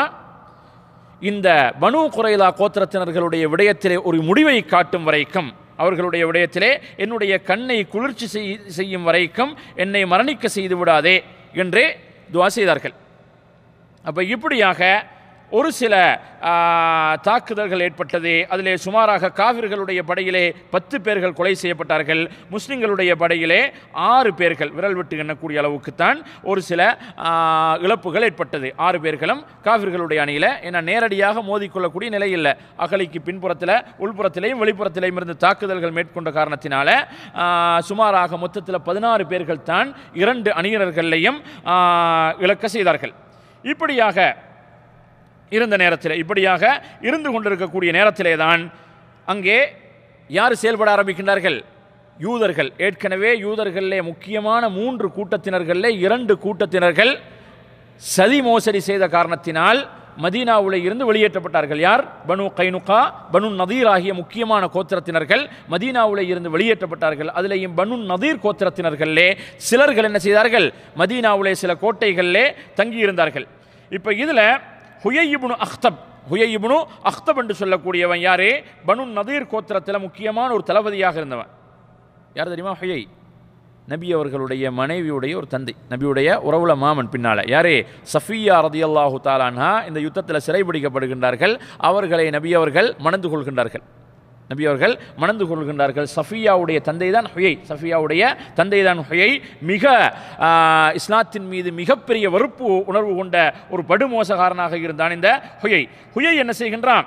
இந்த பனு குறைலா கோத்திரத்தினர்களுடைய விடயத்திலே ஒரு முடிவை காட்டும் வரைக்கும் அவர்களுடைய விடயத்திலே என்னுடைய கண்ணை குளிர்ச்சி செய்யும் வரைக்கும் என்னை மரணிக்க செய்து விடாதே என்றே துவா செய்தார்கள். அப்போ இப்படியாக ஒரு சில தாக்குதல்கள் ஏற்பட்டது. அதிலே சுமாராக காவிர்களுடைய படையிலே பத்து பேர்கள் கொலை செய்யப்பட்டார்கள். முஸ்லிம்களுடைய படையிலே ஆறு பேர்கள் விரல் விட்டு எண்ணக்கூடிய அளவுக்குத்தான் ஒரு சில இழப்புகள் ஏற்பட்டது. ஆறு பேர்களும் காவிர்களுடைய அணியில் ஏன்னா நேரடியாக மோதிக்கொள்ளக்கூடிய நிலை இல்லை. அகலிக்கு பின்புறத்தில் உள்புறத்திலேயும் வெளிப்புறத்திலையும் இருந்து தாக்குதல்கள் மேற்கொண்ட காரணத்தினால சுமாராக மொத்தத்தில் பதினாறு பேர்கள் தான் இரண்டு அணியினர்களையும் இழக்க செய்தார்கள். இப்படியாக இருந்த நேரத்தில் இப்படியாக இருந்து கொண்டிருக்கக்கூடிய நேரத்திலே தான் அங்கே யார் செயல்பட ஆரம்பிக்கின்றார்கள்? யூதர்கள். ஏற்கனவே யூதர்களிலே முக்கியமான மூன்று கூட்டத்தினர்களிலே இரண்டு கூட்டத்தினர்கள் சதி மோசடி செய்த காரணத்தினால் மதீனாவுல இருந்து வெளியேற்றப்பட்டார்கள். யார்? பனு கைனுகா பனு நதீர் ஆகிய முக்கியமான கோத்திரத்தினர்கள் மதீனாவுல இருந்து வெளியேற்றப்பட்டார்கள். அதிலேயும் பனு நதீர் கோத்திரத்தினர்களே சிலர்கள் என்ன செய்தார்கள்? மதீனாவுலே சில கோட்டைகளிலே தங்கியிருந்தார்கள். இப்போ இதில் ஹுயைபுனு அஹ்தப் ஹுயைபுனு அஹ்தப் என்று சொல்லக்கூடியவன் யாரே? பனு நதீர் கோத்திரத்தில் முக்கியமான ஒரு தளபதியாக இருந்தவன். யார் தெரியுமா? ஹுயை நபி அவர்களுடைய மனைவியுடைய ஒரு தந்தை. நபியுடைய உறவுல மாமன் பின்னால். யாரே? சஃபியா ரதியல்லாஹு தாலான்ஹா இந்த யுத்தத்தில் சிறைபிடிக்கப்படுகின்றார்கள். அவர்களை நபி அவர்கள் மணந்து கொள்கின்றார்கள். நபி அவர்கள் மணந்து கொள்கின்றார்கள். சஃபியாவுடைய தந்தை தான் ஹுயை. சஃபியாவுடைய தந்தை தான் ஹுயை. மிக இஸ்லாத்தின் மீது மிகப்பெரிய வெறுப்பு உணர்வு கொண்ட ஒரு படுமோசகாரனாக இருந்தான் இந்த ஹுயை. ஹுயை என்ன செய்கின்றான்?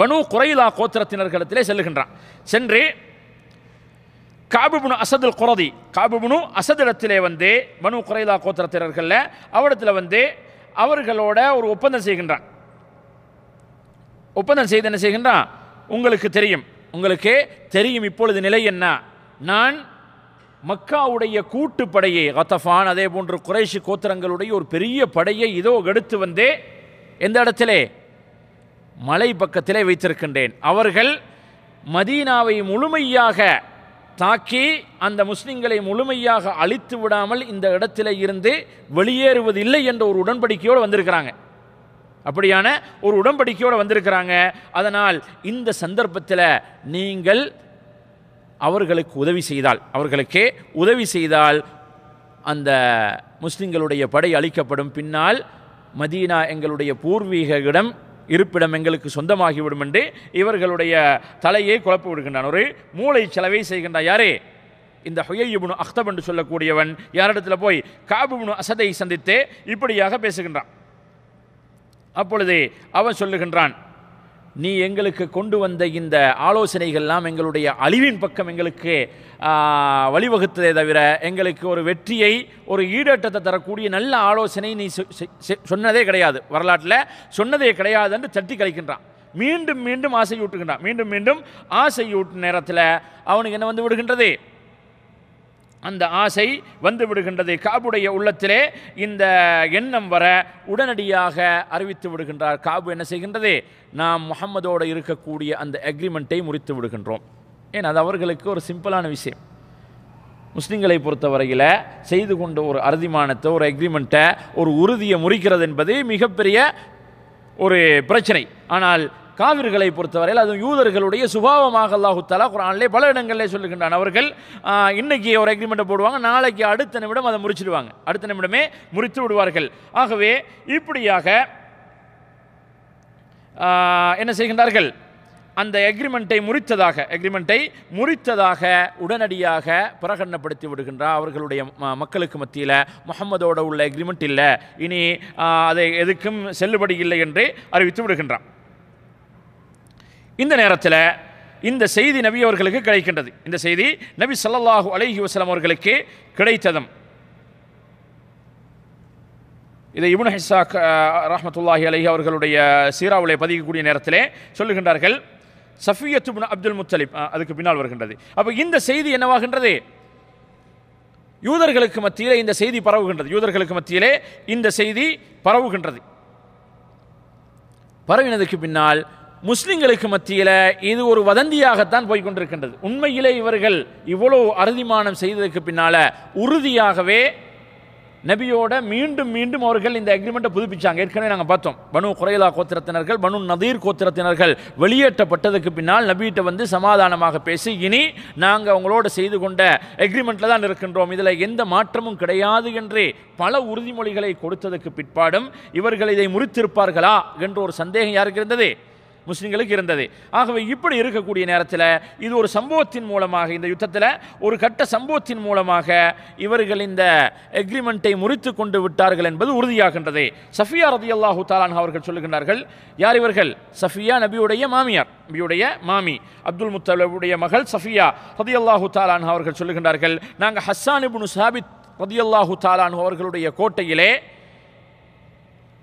பனு குறைலா கோத்திரத்தினர்களிடத்திலே செல்லுகின்றான். சென்று காபுபுனு அசதுல் குரதி காபுபுனு அசதிடத்திலே வந்து பனு குறைலா கோத்திரத்தினர்களில் அவரிடத்தில் வந்து அவர்களோட ஒரு ஒப்பந்தம் செய்கின்றான். ஒப்பந்தம் செய்து என்ன செய்கின்றான்? உங்களுக்கு தெரியும். உங்களுக்கு தெரியும் இப்பொழுது நிலை என்ன. நான் மக்காவுடைய கூட்டு படையை கத்தஃபான் அதே போன்று குறைஷி கோத்திரங்களுடைய ஒரு பெரிய படையை இதோ எடுத்து வந்து எந்த இடத்திலே? மலை பக்கத்திலே வைத்திருக்கின்றேன். அவர்கள் மதீனாவை முழுமையாக தாக்கி அந்த முஸ்லிம்களை முழுமையாக அழித்து விடாமல் இந்த இடத்திலே இருந்து வெளியேறுவதில்லை என்ற ஒரு உடன்படிக்கையோடு வந்திருக்கிறாங்க. அப்படியான ஒரு உடன்படிக்கையோடு வந்திருக்கிறாங்க. அதனால் இந்த சந்தர்ப்பத்தில் நீங்கள் அவர்களுக்கு உதவி செய்தால் அவர்களுக்கே உதவி செய்தால் அந்த முஸ்லிம்களுடைய படை அளிக்கப்படும் பின்னால் மதீனா எங்களுடைய பூர்வீக இடம் இருப்பிடம் எங்களுக்கு சொந்தமாகிவிடும் என்று இவர்களுடைய தலையை குழப்பி விடுகின்றான். ஒரு மூளை செலவை செய்கின்றான். யாரே? இந்த ஹுயைபுனு அக்தப் என்று சொல்லக்கூடியவன் யாரிடத்தில் போய் காபுபுனு அசதை சந்தித்து இப்படியாக பேசுகின்றான். அப்பொழுது அவன் சொல்லுகின்றான் நீ எங்களுக்கு கொண்டு வந்த இந்த ஆலோசனைகள்லாம் எங்களுடைய அழிவின் பக்கம் எங்களுக்கு வழிவகுத்ததே தவிர எங்களுக்கு ஒரு வெற்றியை ஒரு ஈடேற்றத்தை தரக்கூடிய நல்ல ஆலோசனை நீ செ- செ- சொன்னதே கிடையாது. வரலாற்றில் சொன்னதே கிடையாது என்று தட்டி கழிக்கின்றான். மீண்டும் மீண்டும் ஆசையூட்டுகின்றான். மீண்டும் மீண்டும் ஆசையூட்டும் நேரத்தில் அவனுக்கு என்ன வந்து விடுகின்றது? அந்த ஆசை வந்து விடுகின்றது காபுடைய உள்ளத்திலே இந்த எண்ணம் வர உடனடியாக அறிவித்து விடுகின்றார். காபு என்ன செய்கின்றது? நாம் முகம்மதோடு இருக்கக்கூடிய அந்த அக்ரிமெண்ட்டை முறித்து விடுகின்றோம். ஏன்? அது அவர்களுக்கு ஒரு சிம்பிளான விஷயம். முஸ்லீம்களை பொறுத்தவரையில் செய்து கொண்ட ஒரு அறுதிமானத்தை ஒரு அக்ரிமெண்ட்டை ஒரு உறுதியை முறிக்கிறது என்பது மிகப்பெரிய ஒரு பிரச்சனை. ஆனால் காவிர்களை பொறுத்தவரையில் அது யூதர்களுடைய சுபாவமாக அல்லாஹு தலா குரானிலே பல இடங்களிலே சொல்லுகின்றான். அவர்கள் இன்னைக்கு ஒரு அக்ரிமெண்ட்டை போடுவாங்க நாளைக்கு அடுத்த நிமிடம் அதை முறிச்சிடுவாங்க. அடுத்த நிமிடமே முறித்து விடுவார்கள். ஆகவே இப்படியாக என்ன செய்கின்றார்கள்? அந்த எக்ரிமெண்ட்டை முறித்ததாக எக்ரிமெண்ட்டை முறித்ததாக உடனடியாக பிரகடனப்படுத்தி விடுகின்றார் அவர்களுடைய ம- மக்களுக்கு மத்தியில். முகம்மதோட உள்ள எக்ரிமெண்ட் இல்லை. இனி அதை எதுக்கும் செல்லுபடி இல்லை என்று அறிவித்து விடுகின்றான். இந்த நேரத்தில் இந்த செய்தி நபி அவர்களுக்கு கிடைக்கின்றது. இந்த செய்தி நபி சல்லாஹு அலஹி வஸல்லம் அவர்களுக்கு கிடைத்ததும். இதை இபுன் ஹிசாக் ரஹமத்துல்லாஹி அலஹி அவர்களுடைய சீராவிலே பதிக்கக்கூடிய நேரத்திலே சொல்லுகின்றார்கள் சஃபியத்து அப்துல் முத்தலிப் அதுக்கு பின்னால் வருகின்றது. அப்போ இந்த செய்தி என்னவாகின்றது? யூதர்களுக்கு மத்தியிலே இந்த செய்தி பரவுகின்றது. யூதர்களுக்கு மத்தியிலே இந்த செய்தி பரவுகின்றது. பரவினதுக்கு பின்னால் முஸ்லிம்களுக்கு மத்தியில் இது ஒரு வதந்தியாகத்தான் போய்கொண்டிருக்கின்றது உண்மையிலே இவர்கள் இவ்வளவு அறுதிமானம் செய்ததற்கு பின்னால் உறுதியாகவே நபியோட மீண்டும் மீண்டும் அவர்கள் இந்த அக்ரிமெண்ட்டை புதுப்பிச்சாங்க. ஏற்கனவே நாங்கள் பார்த்தோம். பனு குறைலா கோத்திரத்தினர்கள் பனு நதீர் கோத்திரத்தினர்கள் வெளியேற்றப்பட்டதுக்கு பின்னால் நபிகிட்ட வந்து சமாதானமாக பேசி இனி நாங்கள் அவங்களோட செய்து கொண்ட அக்ரிமெண்ட்டில் தான் இருக்கின்றோம். இதில் எந்த மாற்றமும் கிடையாது என்று பல உறுதிமொழிகளை கொடுத்ததுக்கு பிற்பாடும் இவர்கள் இதை முறித்திருப்பார்களா என்ற ஒரு சந்தேகம் யாருக்கு இருந்தது? முஸ்லீம்களுக்கு இருந்தது. ஆகவே இப்படி இருக்கக்கூடிய நேரத்தில் இது ஒரு சம்பவத்தின் மூலமாக இந்த யுத்தத்தில் ஒரு கட்ட சம்பவத்தின் மூலமாக இவர்கள் இந்த எக்ரிமெண்ட்டை முறித்து கொண்டு விட்டார்கள் என்பது உறுதியாகின்றது. சஃபியா ரதி அல்லாஹூ தாலான் அவர்கள் சொல்லுகின்றார்கள் யார் இவர்கள்? சஃபியா நபியுடைய மாமியார் நபியுடைய மாமி. அப்துல் முத்தலபுடைய மகள் சஃபியா ரதி அல்லாஹூ தாலான் அவர்கள் சொல்லுகின்றார்கள் நாங்கள் ஹஸ்ஸான் சாபித் ரதி அல்லாஹூ தாலான் அவர்களுடைய கோட்டையிலே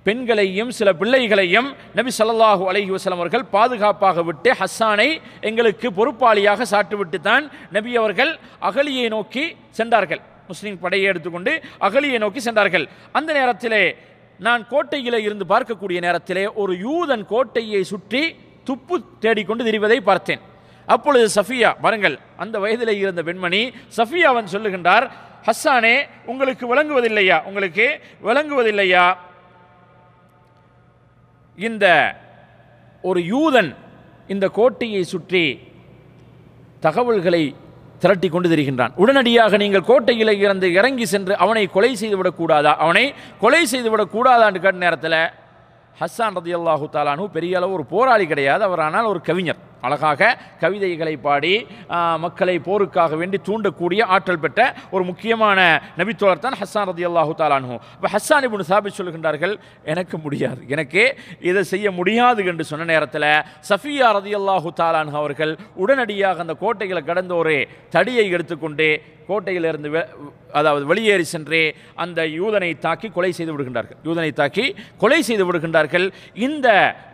பெண்களையும் சில பிள்ளைகளையும் நபி ஸல்லல்லாஹு அலஹி வசலம் அவர்கள் பாதுகாப்பாக விட்டு ஹஸ்ஸானை எங்களுக்கு பொறுப்பாளியாக சாட்டுவிட்டு தான் நபி அவர்கள் அகலியை நோக்கி சென்றார்கள். முஸ்லீம் படையை எடுத்துக்கொண்டு அகலியை நோக்கி சென்றார்கள். அந்த நேரத்திலே நான் கோட்டையிலே இருந்து பார்க்கக்கூடிய நேரத்திலே ஒரு யூதன் கோட்டையை சுற்றி துப்பு தேடிக்கொண்டு திரிவதை பார்த்தேன். அப்பொழுது சஃபியா பாருங்கள் அந்த வயதிலே இருந்த பெண்மணி சஃபியாவன் சொல்லுகின்றார் ஹஸ்ஸானே உங்களுக்கு விளங்குவதில்லையா? உங்களுக்கு விளங்குவதில்லையா? இந்த ஒரு யூதன் இந்த கோட்டையை சுற்றி தகவல்களை திரட்டி கொண்டு திரிகின்றான். உடனடியாக நீங்கள் கோட்டையில் இருந்து இறங்கி சென்று அவனை கொலை செய்து விடக்கூடாதா அவனை கொலை செய்து விடக்கூடாதான்னு கேட்ட நேரத்தில் ஹஸ்ஸான் ரதி அல்லாஹு தாலானு பெரிய அளவு ஒரு போராளி கிடையாது. அவர் ஆனால் ஒரு கவிஞர். அழகாக கவிதைகளை பாடி மக்களை போருக்காக வேண்டி தூண்டக்கூடிய ஆற்றல் பெற்ற ஒரு முக்கியமான நபித்தோழர் தான் ஹஸ்ஸான் ரதி அல்லாஹு தாலானு இப்போ ஹஸ்ஸான் இப்னு சாபித் சொல்கின்றார்கள் எனக்கு முடியாது. எனக்கு இதை செய்ய முடியாது என்று சொன்ன நேரத்தில் சஃபியா ரதி அல்லாஹு தாலான் அவர்கள் உடனடியாக அந்த கோட்டைகளை கடந்த ஒரு தடியை எடுத்துக்கொண்டு கோட்டையிலிருந்து அதாவது வெளியேறி சென்று அந்த யூதனை தாக்கி கொலை செய்து விடுகின்றார்கள். யூதனை தாக்கி கொலை செய்து விடுகின்றார்கள். இந்த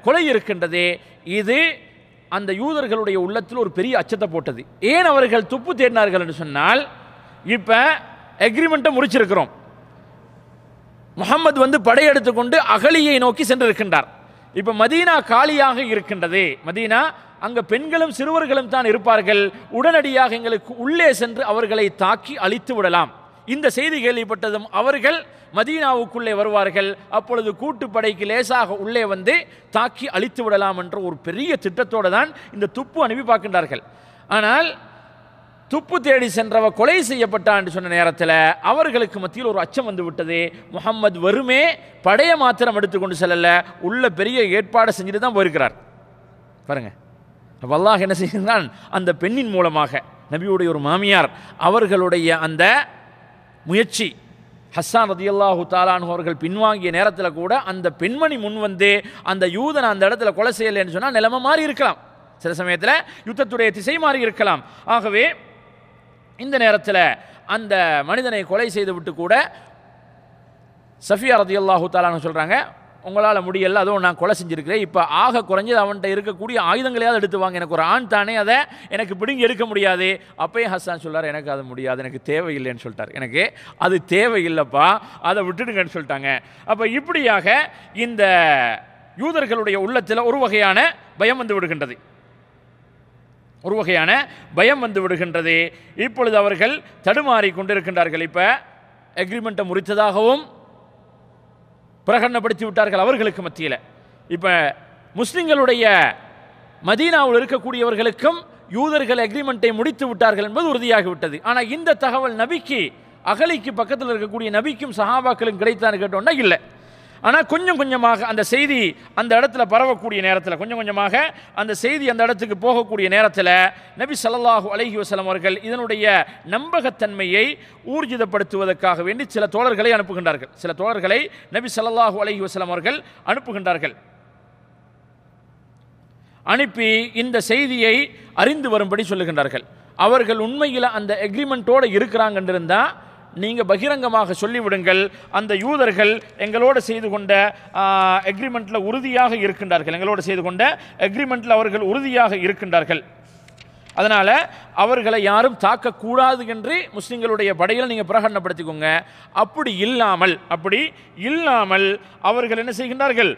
கொலை இருக்கின்றதே இது அந்த யூதர்களுடைய உள்ளத்தில் ஒரு பெரிய அச்சத்தை போட்டது. ஏன் அவர்கள் துப்பு தேடினார்கள் என்று சொன்னால் இப்போ எக்ரிமெண்ட்டை முடிச்சிருக்கிறோம் முகம்மது வந்து படையெடுத்து கொண்டு அகலியை நோக்கி சென்றிருக்கின்றார். இப்போ மதீனா காலியாக இருக்கின்றது. மதீனா அங்கே பெண்களும் சிறுவர்களும் தான் இருப்பார்கள். உடனடியாக எங்களுக்கு உள்ளே சென்று அவர்களை தாக்கி அழித்து விடலாம். இந்த செய்தி கேள்விப்பட்டதும் அவர்கள் மதீனாவுக்குள்ளே வருவார்கள். அப்பொழுது கூட்டுப்படைக்கு லேசாக உள்ளே வந்து தாக்கி அழித்து விடலாம் என்ற ஒரு பெரிய திட்டத்தோடு தான் இந்த துப்பு அனுப்பி பார்க்கின்றார்கள். ஆனால் துப்பு தேடி சென்றவ கொலை செய்யப்பட்டான் சொன்ன நேரத்தில் அவர்களுக்கு மத்தியில் ஒரு அச்சம் வந்து விட்டது. முகம்மது வருமே படையை மாத்திரம் எடுத்துக்கொண்டு செல்லல உள்ள பெரிய ஏற்பாடு செஞ்சுட்டு தான் போயிருக்கிறார். பாருங்க. வல்லாக என்ன செய்கிறான் அந்த பெண்ணின் மூலமாக நபியுடைய ஒரு மாமியார் அவர்களுடைய அந்த முயற்சி. ஹஸ்ஸான் ரதியல்லாஹு தாலான் அவர்கள் பின்வாங்கிய நேரத்தில் கூட அந்த பெண்மணி முன் வந்து அந்த யூதனை அந்த இடத்துல கொலை செய்யலைன்னு சொன்னால் நிலைமை மாறி இருக்கலாம். சில சமயத்தில் யுத்தத்துடைய திசை மாறி இருக்கலாம். ஆகவே இந்த நேரத்தில் அந்த மனிதனை கொலை செய்து விட்டு கூட சஃபியா ரதியல்லாஹு தாலான்னு சொல்கிறாங்க உங்களால் முடியல அதுவும் நான் கொலை செஞ்சுருக்கிறேன். இப்போ ஆக குறைஞ்சது அவன்கிட்ட இருக்கக்கூடிய ஆயுதங்களையாவது எடுத்து வாங்க. எனக்கு ஒரு ஆண் தானே அதை எனக்கு பிடுங்கி எடுக்க முடியாது. அப்பயும் ஹஸ்ஸான் சொல்கிறார் எனக்கு அது முடியாது எனக்கு தேவையில்லைன்னு சொல்லிட்டார். எனக்கு அது தேவையில்லைப்பா அதை விட்டுடுங்கன்னு சொல்லிட்டாங்க. அப்போ இப்படியாக இந்த யூதர்களுடைய உள்ளத்தில் ஒரு வகையான பயம் வந்து விடுகின்றது. ஒரு வகையான பயம் வந்து விடுகின்றது. இப்பொழுது அவர்கள் தடுமாறி கொண்டிருக்கின்றார்கள். இப்போ எக்ரிமெண்ட்டை முறித்ததாகவும் பிரகடனப்படுத்தி விட்டார்கள் அவர்களுக்கு மத்தியில். இப்போ முஸ்லீம்களுடைய மதீனாவில் இருக்கக்கூடியவர்களுக்கும் யூதர்கள் அக்ரிமெண்ட்டை முடித்து விட்டார்கள் என்பது உறுதியாகிவிட்டது. ஆனால் இந்த தகவல் நபிக்கு அகலிக்கு பக்கத்தில் இருக்கக்கூடிய நபிக்கும் சஹாபாக்களும் கிடைத்தான்னு கேட்டோன்னா இல்லை. ஆனால் கொஞ்சம் கொஞ்சமாக அந்த செய்தி அந்த இடத்துல பரவக்கூடிய நேரத்தில் கொஞ்சம் கொஞ்சமாக அந்த செய்தி அந்த இடத்துக்கு போகக்கூடிய நேரத்தில் நபி சல்லாஹூ அலஹி வசலம் அவர்கள் இதனுடைய நம்பகத்தன்மையை ஊர்ஜிதப்படுத்துவதற்காக வேண்டி சில தோழர்களை அனுப்புகின்றார்கள். சில தோழர்களை நபி சல்லாஹூ அலஹி வசலம் அவர்கள் அனுப்புகின்றார்கள். அனுப்பி இந்த செய்தியை அறிந்து வரும்படி சொல்லுகின்றார்கள். அவர்கள் உண்மையில் அந்த எக்ரிமெண்ட்டோடு இருக்கிறாங்கன்றிருந்தால் நீங்கள் பகிரங்கமாக சொல்லிவிடுங்கள். அந்த யூதர்கள் எங்களோடு செய்து கொண்ட அக்ரிமெண்ட்டில் உறுதியாக இருக்கின்றார்கள். எங்களோடு செய்து கொண்ட அக்ரிமெண்ட்டில் அவர்கள் உறுதியாக இருக்கின்றார்கள். அதனால் அவர்களை யாரும் தாக்கக்கூடாது என்று முஸ்லீம்களுடைய படையில் நீங்கள் பிரகடனப்படுத்திக்கோங்க. அப்படி இல்லாமல் அப்படி இல்லாமல் அவர்கள் என்ன செய்கின்றார்கள்?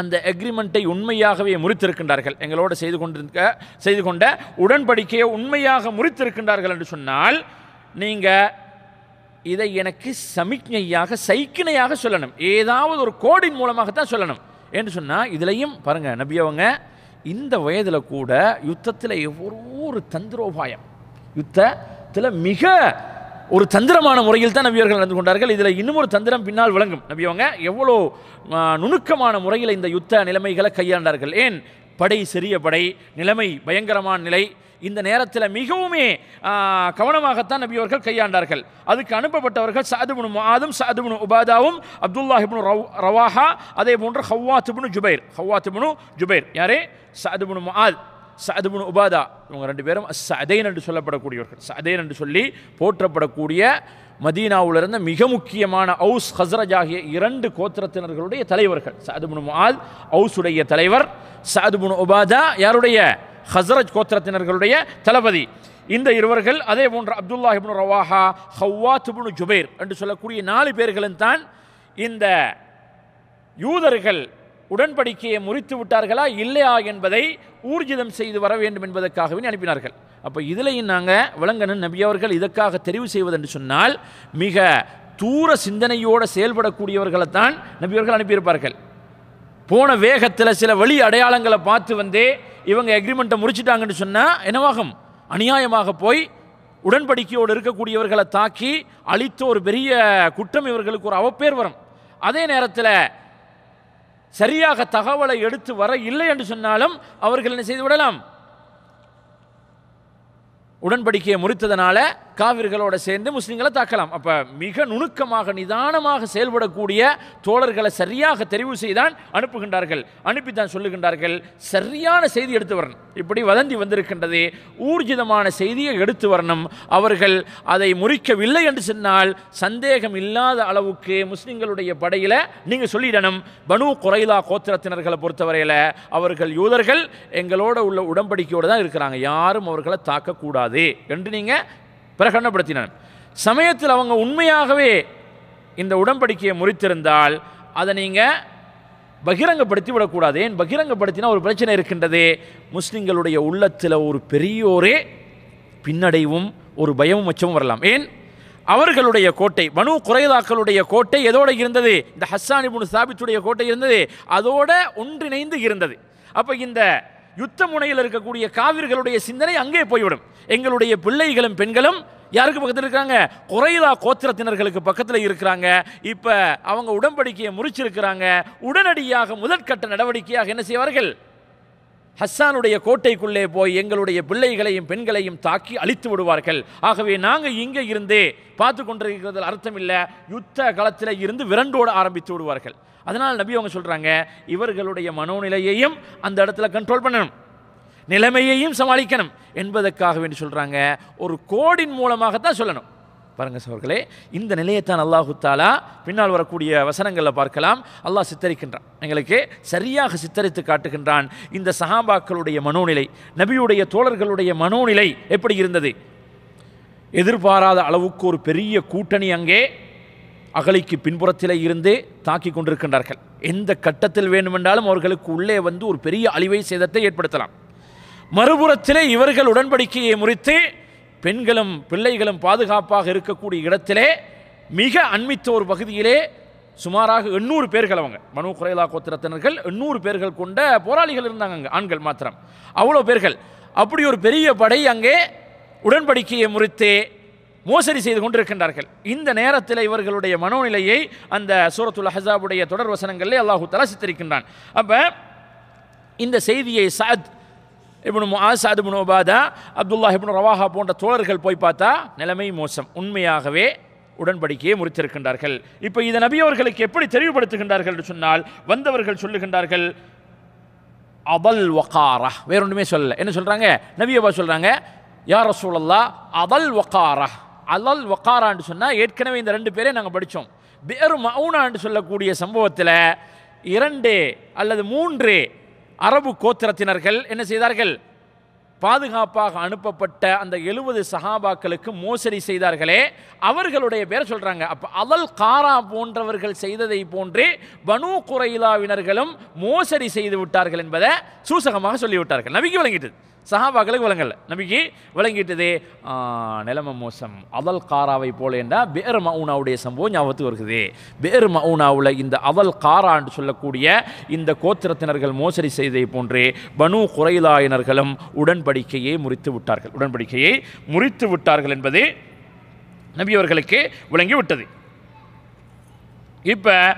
அந்த அக்ரிமெண்ட்டை உண்மையாகவே முறித்திருக்கின்றார்கள். எங்களோடு செய்து கொண்டிருக்க செய்து கொண்ட உடன்படிக்கையை உண்மையாக முறித்திருக்கின்றார்கள் என்று சொன்னால் நீங்கள் இதை எனக்கு சமிக்ஞையாக சைக்கிணையாக சொல்லணும். ஏதாவது ஒரு கோடின் மூலமாகத்தான் சொல்லணும். என்று சொன்னால் இதுலையும் பாருங்கள் நபி அவங்க இந்த வயதில் கூட யுத்தத்தில் ஒரு தந்திரோபாயம். யுத்தத்தில் மிக ஒரு தந்திரமான முறையில் தான் நபியவர்கள் நடந்து கொண்டார்கள். இதில் இன்னும் ஒரு தந்திரம் பின்னால் விளங்கும். நபியவங்க எவ்வளோ நுணுக்கமான முறையில் இந்த யுத்த நிலைமைகளை கையாண்டார்கள். ஏன்? படை சிறிய படை நிலைமை பயங்கரமான நிலை. இந்த நேரத்தில் மிகவுமே கவனமாகத்தான் நபி அவர்கள் கையாண்டார்கள். அதுக்கு அனுப்பப்பட்டவர்கள் சாதுபுனு மாதும் சஅதுபுனு உபாதாவும் அப்துல்லாஹிபுனு ரவ் ரவாஹா அதே போன்று ஹவ்வாத்துபுனு ஜுபைர். ஹவ்வாத்துபுனு ஜுபைர். யாரே? சாதுபுனு மாத் சாதுபுனு உபாதா. இவங்க ரெண்டு பேரும் சதைன் என்று சொல்லப்படக்கூடியவர்கள். சதைன் என்று சொல்லி போற்றப்படக்கூடிய மதீனாவில் இருந்த மிக முக்கியமான அவுஸ் ஹஸ்ரஜ் ஆகிய இரண்டு கோத்திரத்தினர்களுடைய தலைவர்கள். சாதுபுனு மால் அவுஸுடைய தலைவர். சாதுபுனு உபாதா யாருடைய? ஹசரஜ் கோத்திரத்தினர்களுடைய தளபதி. இந்த இருவர்கள் அதே போன்று அப்துல்லா இப்னு ரவாஹா ஹவ்வாத் இப்னு ஜுபேர் என்று சொல்லக்கூடிய நாலு பேர்களும் தான் இந்த யூதர்கள் உடன்படிக்கையை முறித்து விட்டார்களா இல்லையா என்பதை ஊர்ஜிதம் செய்து வர வேண்டும் என்பதற்காகவே அனுப்பினார்கள். அப்போ இதிலையும் நாங்கள் விளங்கணும் நபி அவர்கள் இதற்காக தெரிவு செய்வது என்று சொன்னால் மிக தூர சிந்தனையோடு செயல்படக்கூடியவர்களைத்தான் நபியவர்கள் அனுப்பியிருப்பார்கள். போன வேகத்தில் சில வழி அடையாளங்களை பார்த்து வந்து இவங்க எக்ரிமெண்ட்டை முடிச்சிட்டாங்கன்னு சொன்னால் என்னவாகும்? அநியாயமாக போய் உடன்படிக்கையோடு இருக்கக்கூடியவர்களை தாக்கி அழித்த ஒரு பெரிய குற்றம் இவர்களுக்கு ஒரு அவப்பேர் வரும். அதே நேரத்தில் சரியாக தகவலை எடுத்து வர இல்லை என்று சொன்னாலும் அவர்கள் என்ன செய்து விடலாம்? உடன்படிக்கையை முறித்ததனால காவிர்களோட சேர்ந்து முஸ்லீம்களை தாக்கலாம். அப்போ மிக நுணுக்கமாக நிதானமாக செயல்படக்கூடிய தோழர்களை சரியாக தெரிவு செய்தான் அனுப்புகின்றார்கள். அனுப்பித்தான் சொல்லுகின்றார்கள் சரியான செய்தி எடுத்து வரணும். இப்படி வதந்தி வந்திருக்கின்றது. ஊர்ஜிதமான செய்தியை எடுத்து வரணும். அவர்கள் அதை முறிக்கவில்லை என்று சொன்னால் சந்தேகம் இல்லாத அளவுக்கு முஸ்லீம்களுடைய படையில் நீங்கள் சொல்லிடணும். பனு குறைலா கோத்திரத்தினர்களை பொறுத்தவரையில் அவர்கள் யூதர்கள் எங்களோட உள்ள உடன்படிக்கையோடு தான் இருக்கிறாங்க. யாரும் அவர்களை தாக்கக்கூடாது. என்று நீங்கள் பிரகடனப்படுத்தினான் சமயத்தில் அவங்க உண்மையாகவே இந்த உடன்படிக்கையை முறித்திருந்தால் அதை நீங்கள் பகிரங்கப்படுத்தி விடக்கூடாது. ஏன்? பகிரங்கப்படுத்தினா ஒரு பிரச்சனை இருக்கின்றது. முஸ்லிம்களுடைய உள்ளத்தில் ஒரு பெரியோரே பின்னடைவும் ஒரு பயமும் அச்சமும் வரலாம். ஏன்? அவர்களுடைய கோட்டை பனு குறைதாக்களுடைய கோட்டை எதோடு இருந்தது? இந்த ஹஸ்ஸானி இப்னு சாபித்துடைய கோட்டை இருந்தது. அதோட ஒன்றிணைந்து இருந்தது. அப்போ இந்த யுத்த முனையில் இருக்கக்கூடிய காவிர்களுடைய சிந்தனை அங்கே போய்விடும். எங்களுடைய பிள்ளைகளும் பெண்களும் யாருக்கு பக்கத்தில் இருக்கிறாங்க? குறைதா கோத்திரத்தினர்களுக்கு பக்கத்தில் இருக்கிறாங்க. இப்போ அவங்க உடன்படிக்கையை முறிச்சிருக்கிறாங்க. உடனடியாக முதற்கட்ட நடவடிக்கையாக என்ன செய்வார்கள்? ஹஸ்ஸானுடைய கோட்டைக்குள்ளே போய் எங்களுடைய பிள்ளைகளையும் பெண்களையும் தாக்கி அழித்து விடுவார்கள். ஆகவே நாங்கள் இங்கே இருந்தே பார்த்து கொண்டிருக்கிறதில் அர்த்தம் இல்லை. யுத்த களத்தில் இருந்து விரண்டோட ஆரம்பித்து விடுவார்கள். அதனால் நபி அவங்க சொல்கிறாங்க இவர்களுடைய மனோநிலையையும் அந்த இடத்துல கண்ட்ரோல் பண்ணணும். நிலைமையையும் சமாளிக்கணும் என்பதற்காக வேண்டி சொல்கிறாங்க ஒரு கோடின் மூலமாகத்தான் சொல்லணும். பாருங்க சோர்களே இந்த நிலையத்தான் அல்லாஹு தாலா பின்னால் வரக்கூடிய வசனங்களில் பார்க்கலாம். அல்லாஹ் சித்தரிக்கின்றான். எங்களுக்கு சரியாக சித்தரித்து காட்டுகின்றான். இந்த சஹாபாக்களுடைய மனோநிலை நபியுடைய தோழர்களுடைய மனோநிலை எப்படி இருந்தது? எதிர்பாராத அளவுக்கு ஒரு பெரிய கூட்டணி அங்கே அகலைக்கு பின்புறத்திலே இருந்து தாக்கி கொண்டிருக்கின்றார்கள். எந்த கட்டத்தில் வேண்டுமென்றாலும் அவர்களுக்கு உள்ளே வந்து ஒரு பெரிய அழிவை சேதத்தை ஏற்படுத்தலாம். மறுபுறத்திலே இவர்கள் உடன்படிக்கையை முறித்து பெண்களும் பிள்ளைகளும் பாதுகாப்பாக இருக்கக்கூடிய இடத்திலே மிக அண்மித்த ஒரு பகுதியிலே சுமாராக எண்ணூறு பேர்கள் அவங்க. மனு குறைலா கோத்திரத்தினர்கள் எண்ணூறு பேர்கள் கொண்ட போராளிகள் இருந்தாங்க அங்கே ஆண்கள் மாத்திரம். அவ்வளோ பேர்கள். அப்படி ஒரு பெரிய படை அங்கே உடன்படிக்கையை முறித்து மோசடி செய்து கொண்டிருக்கின்றார்கள். இந்த நேரத்தில் இவர்களுடைய மனோநிலையை அந்த சூரத்துல் ஹசாபுடைய தொடர் வசனங்களிலே அல்லாஹு தலா சித்தரிக்கின்றான். அப்போ இந்த செய்தியை சாத் இப்னு முஆஸ் சாத் உபாதா அப்துல்லா இப்னு ரவாஹா போன்ற தோழர்கள் போய் பார்த்தா நிலைமை மோசம். உண்மையாகவே உடன்படிக்கையை முறித்திருக்கின்றார்கள். இப்போ இதை நபி அவர்களுக்கு எப்படி தெளிவுபடுத்துகின்றார்கள் என்று சொன்னால் வந்தவர்கள் சொல்லுகின்றார்கள் அபல் வகாரா வேற ஒன்றுமே என்ன சொல்கிறாங்க நபி அப்பா சொல்றாங்க யார் ரசூலல்லா அபல் வகாரா அலல் வக்காரான்னு சொன்னால் ஏற்கனவே இந்த ரெண்டு பேரே நாங்கள் படித்தோம் பேரு மவுனான்னு சொல்லக்கூடிய சம்பவத்தில் இரண்டு அல்லது மூன்று அரபு கோத்திரத்தினர்கள் என்ன செய்தார்கள்? பாதுகாப்பாக அனுப்பப்பட்ட அந்த எழுபது சஹாபாக்களுக்கு மோசடி செய்தார்களே. அவர்களுடைய பேர் சொல்கிறாங்க அப்போ அவல் காரா போன்றவர்கள் செய்ததை போன்றே பனு குறையிலாவினர்களும் மோசடி செய்து விட்டார்கள் என்பதை சூசகமாக சொல்லிவிட்டார்கள். நபிக்கு வழங்கிட்டது சஹாபாக்களுக்கு விளங்கல. நபிக்கு விளங்கிட்டது ஆ, நிலைமை மோசம். அதல் காராவை போல என்றால் பேர் மவுனாவுடைய சம்பவம் ஞாபகத்துக்கு வருகிறது பேர் மவுனாவில் இந்த அவல் காரா என்று சொல்லக்கூடிய இந்த கோத்திரத்தினர்கள் மோசடி செய்ததை போன்றே பனு குறைலாயினர்களும் உடன்படிக்கையை முறித்து விட்டார்கள். உடன்படிக்கையை முறித்து விட்டார்கள் என்பது நபி அவர்களுக்கு விளங்கி விட்டது. இப்போ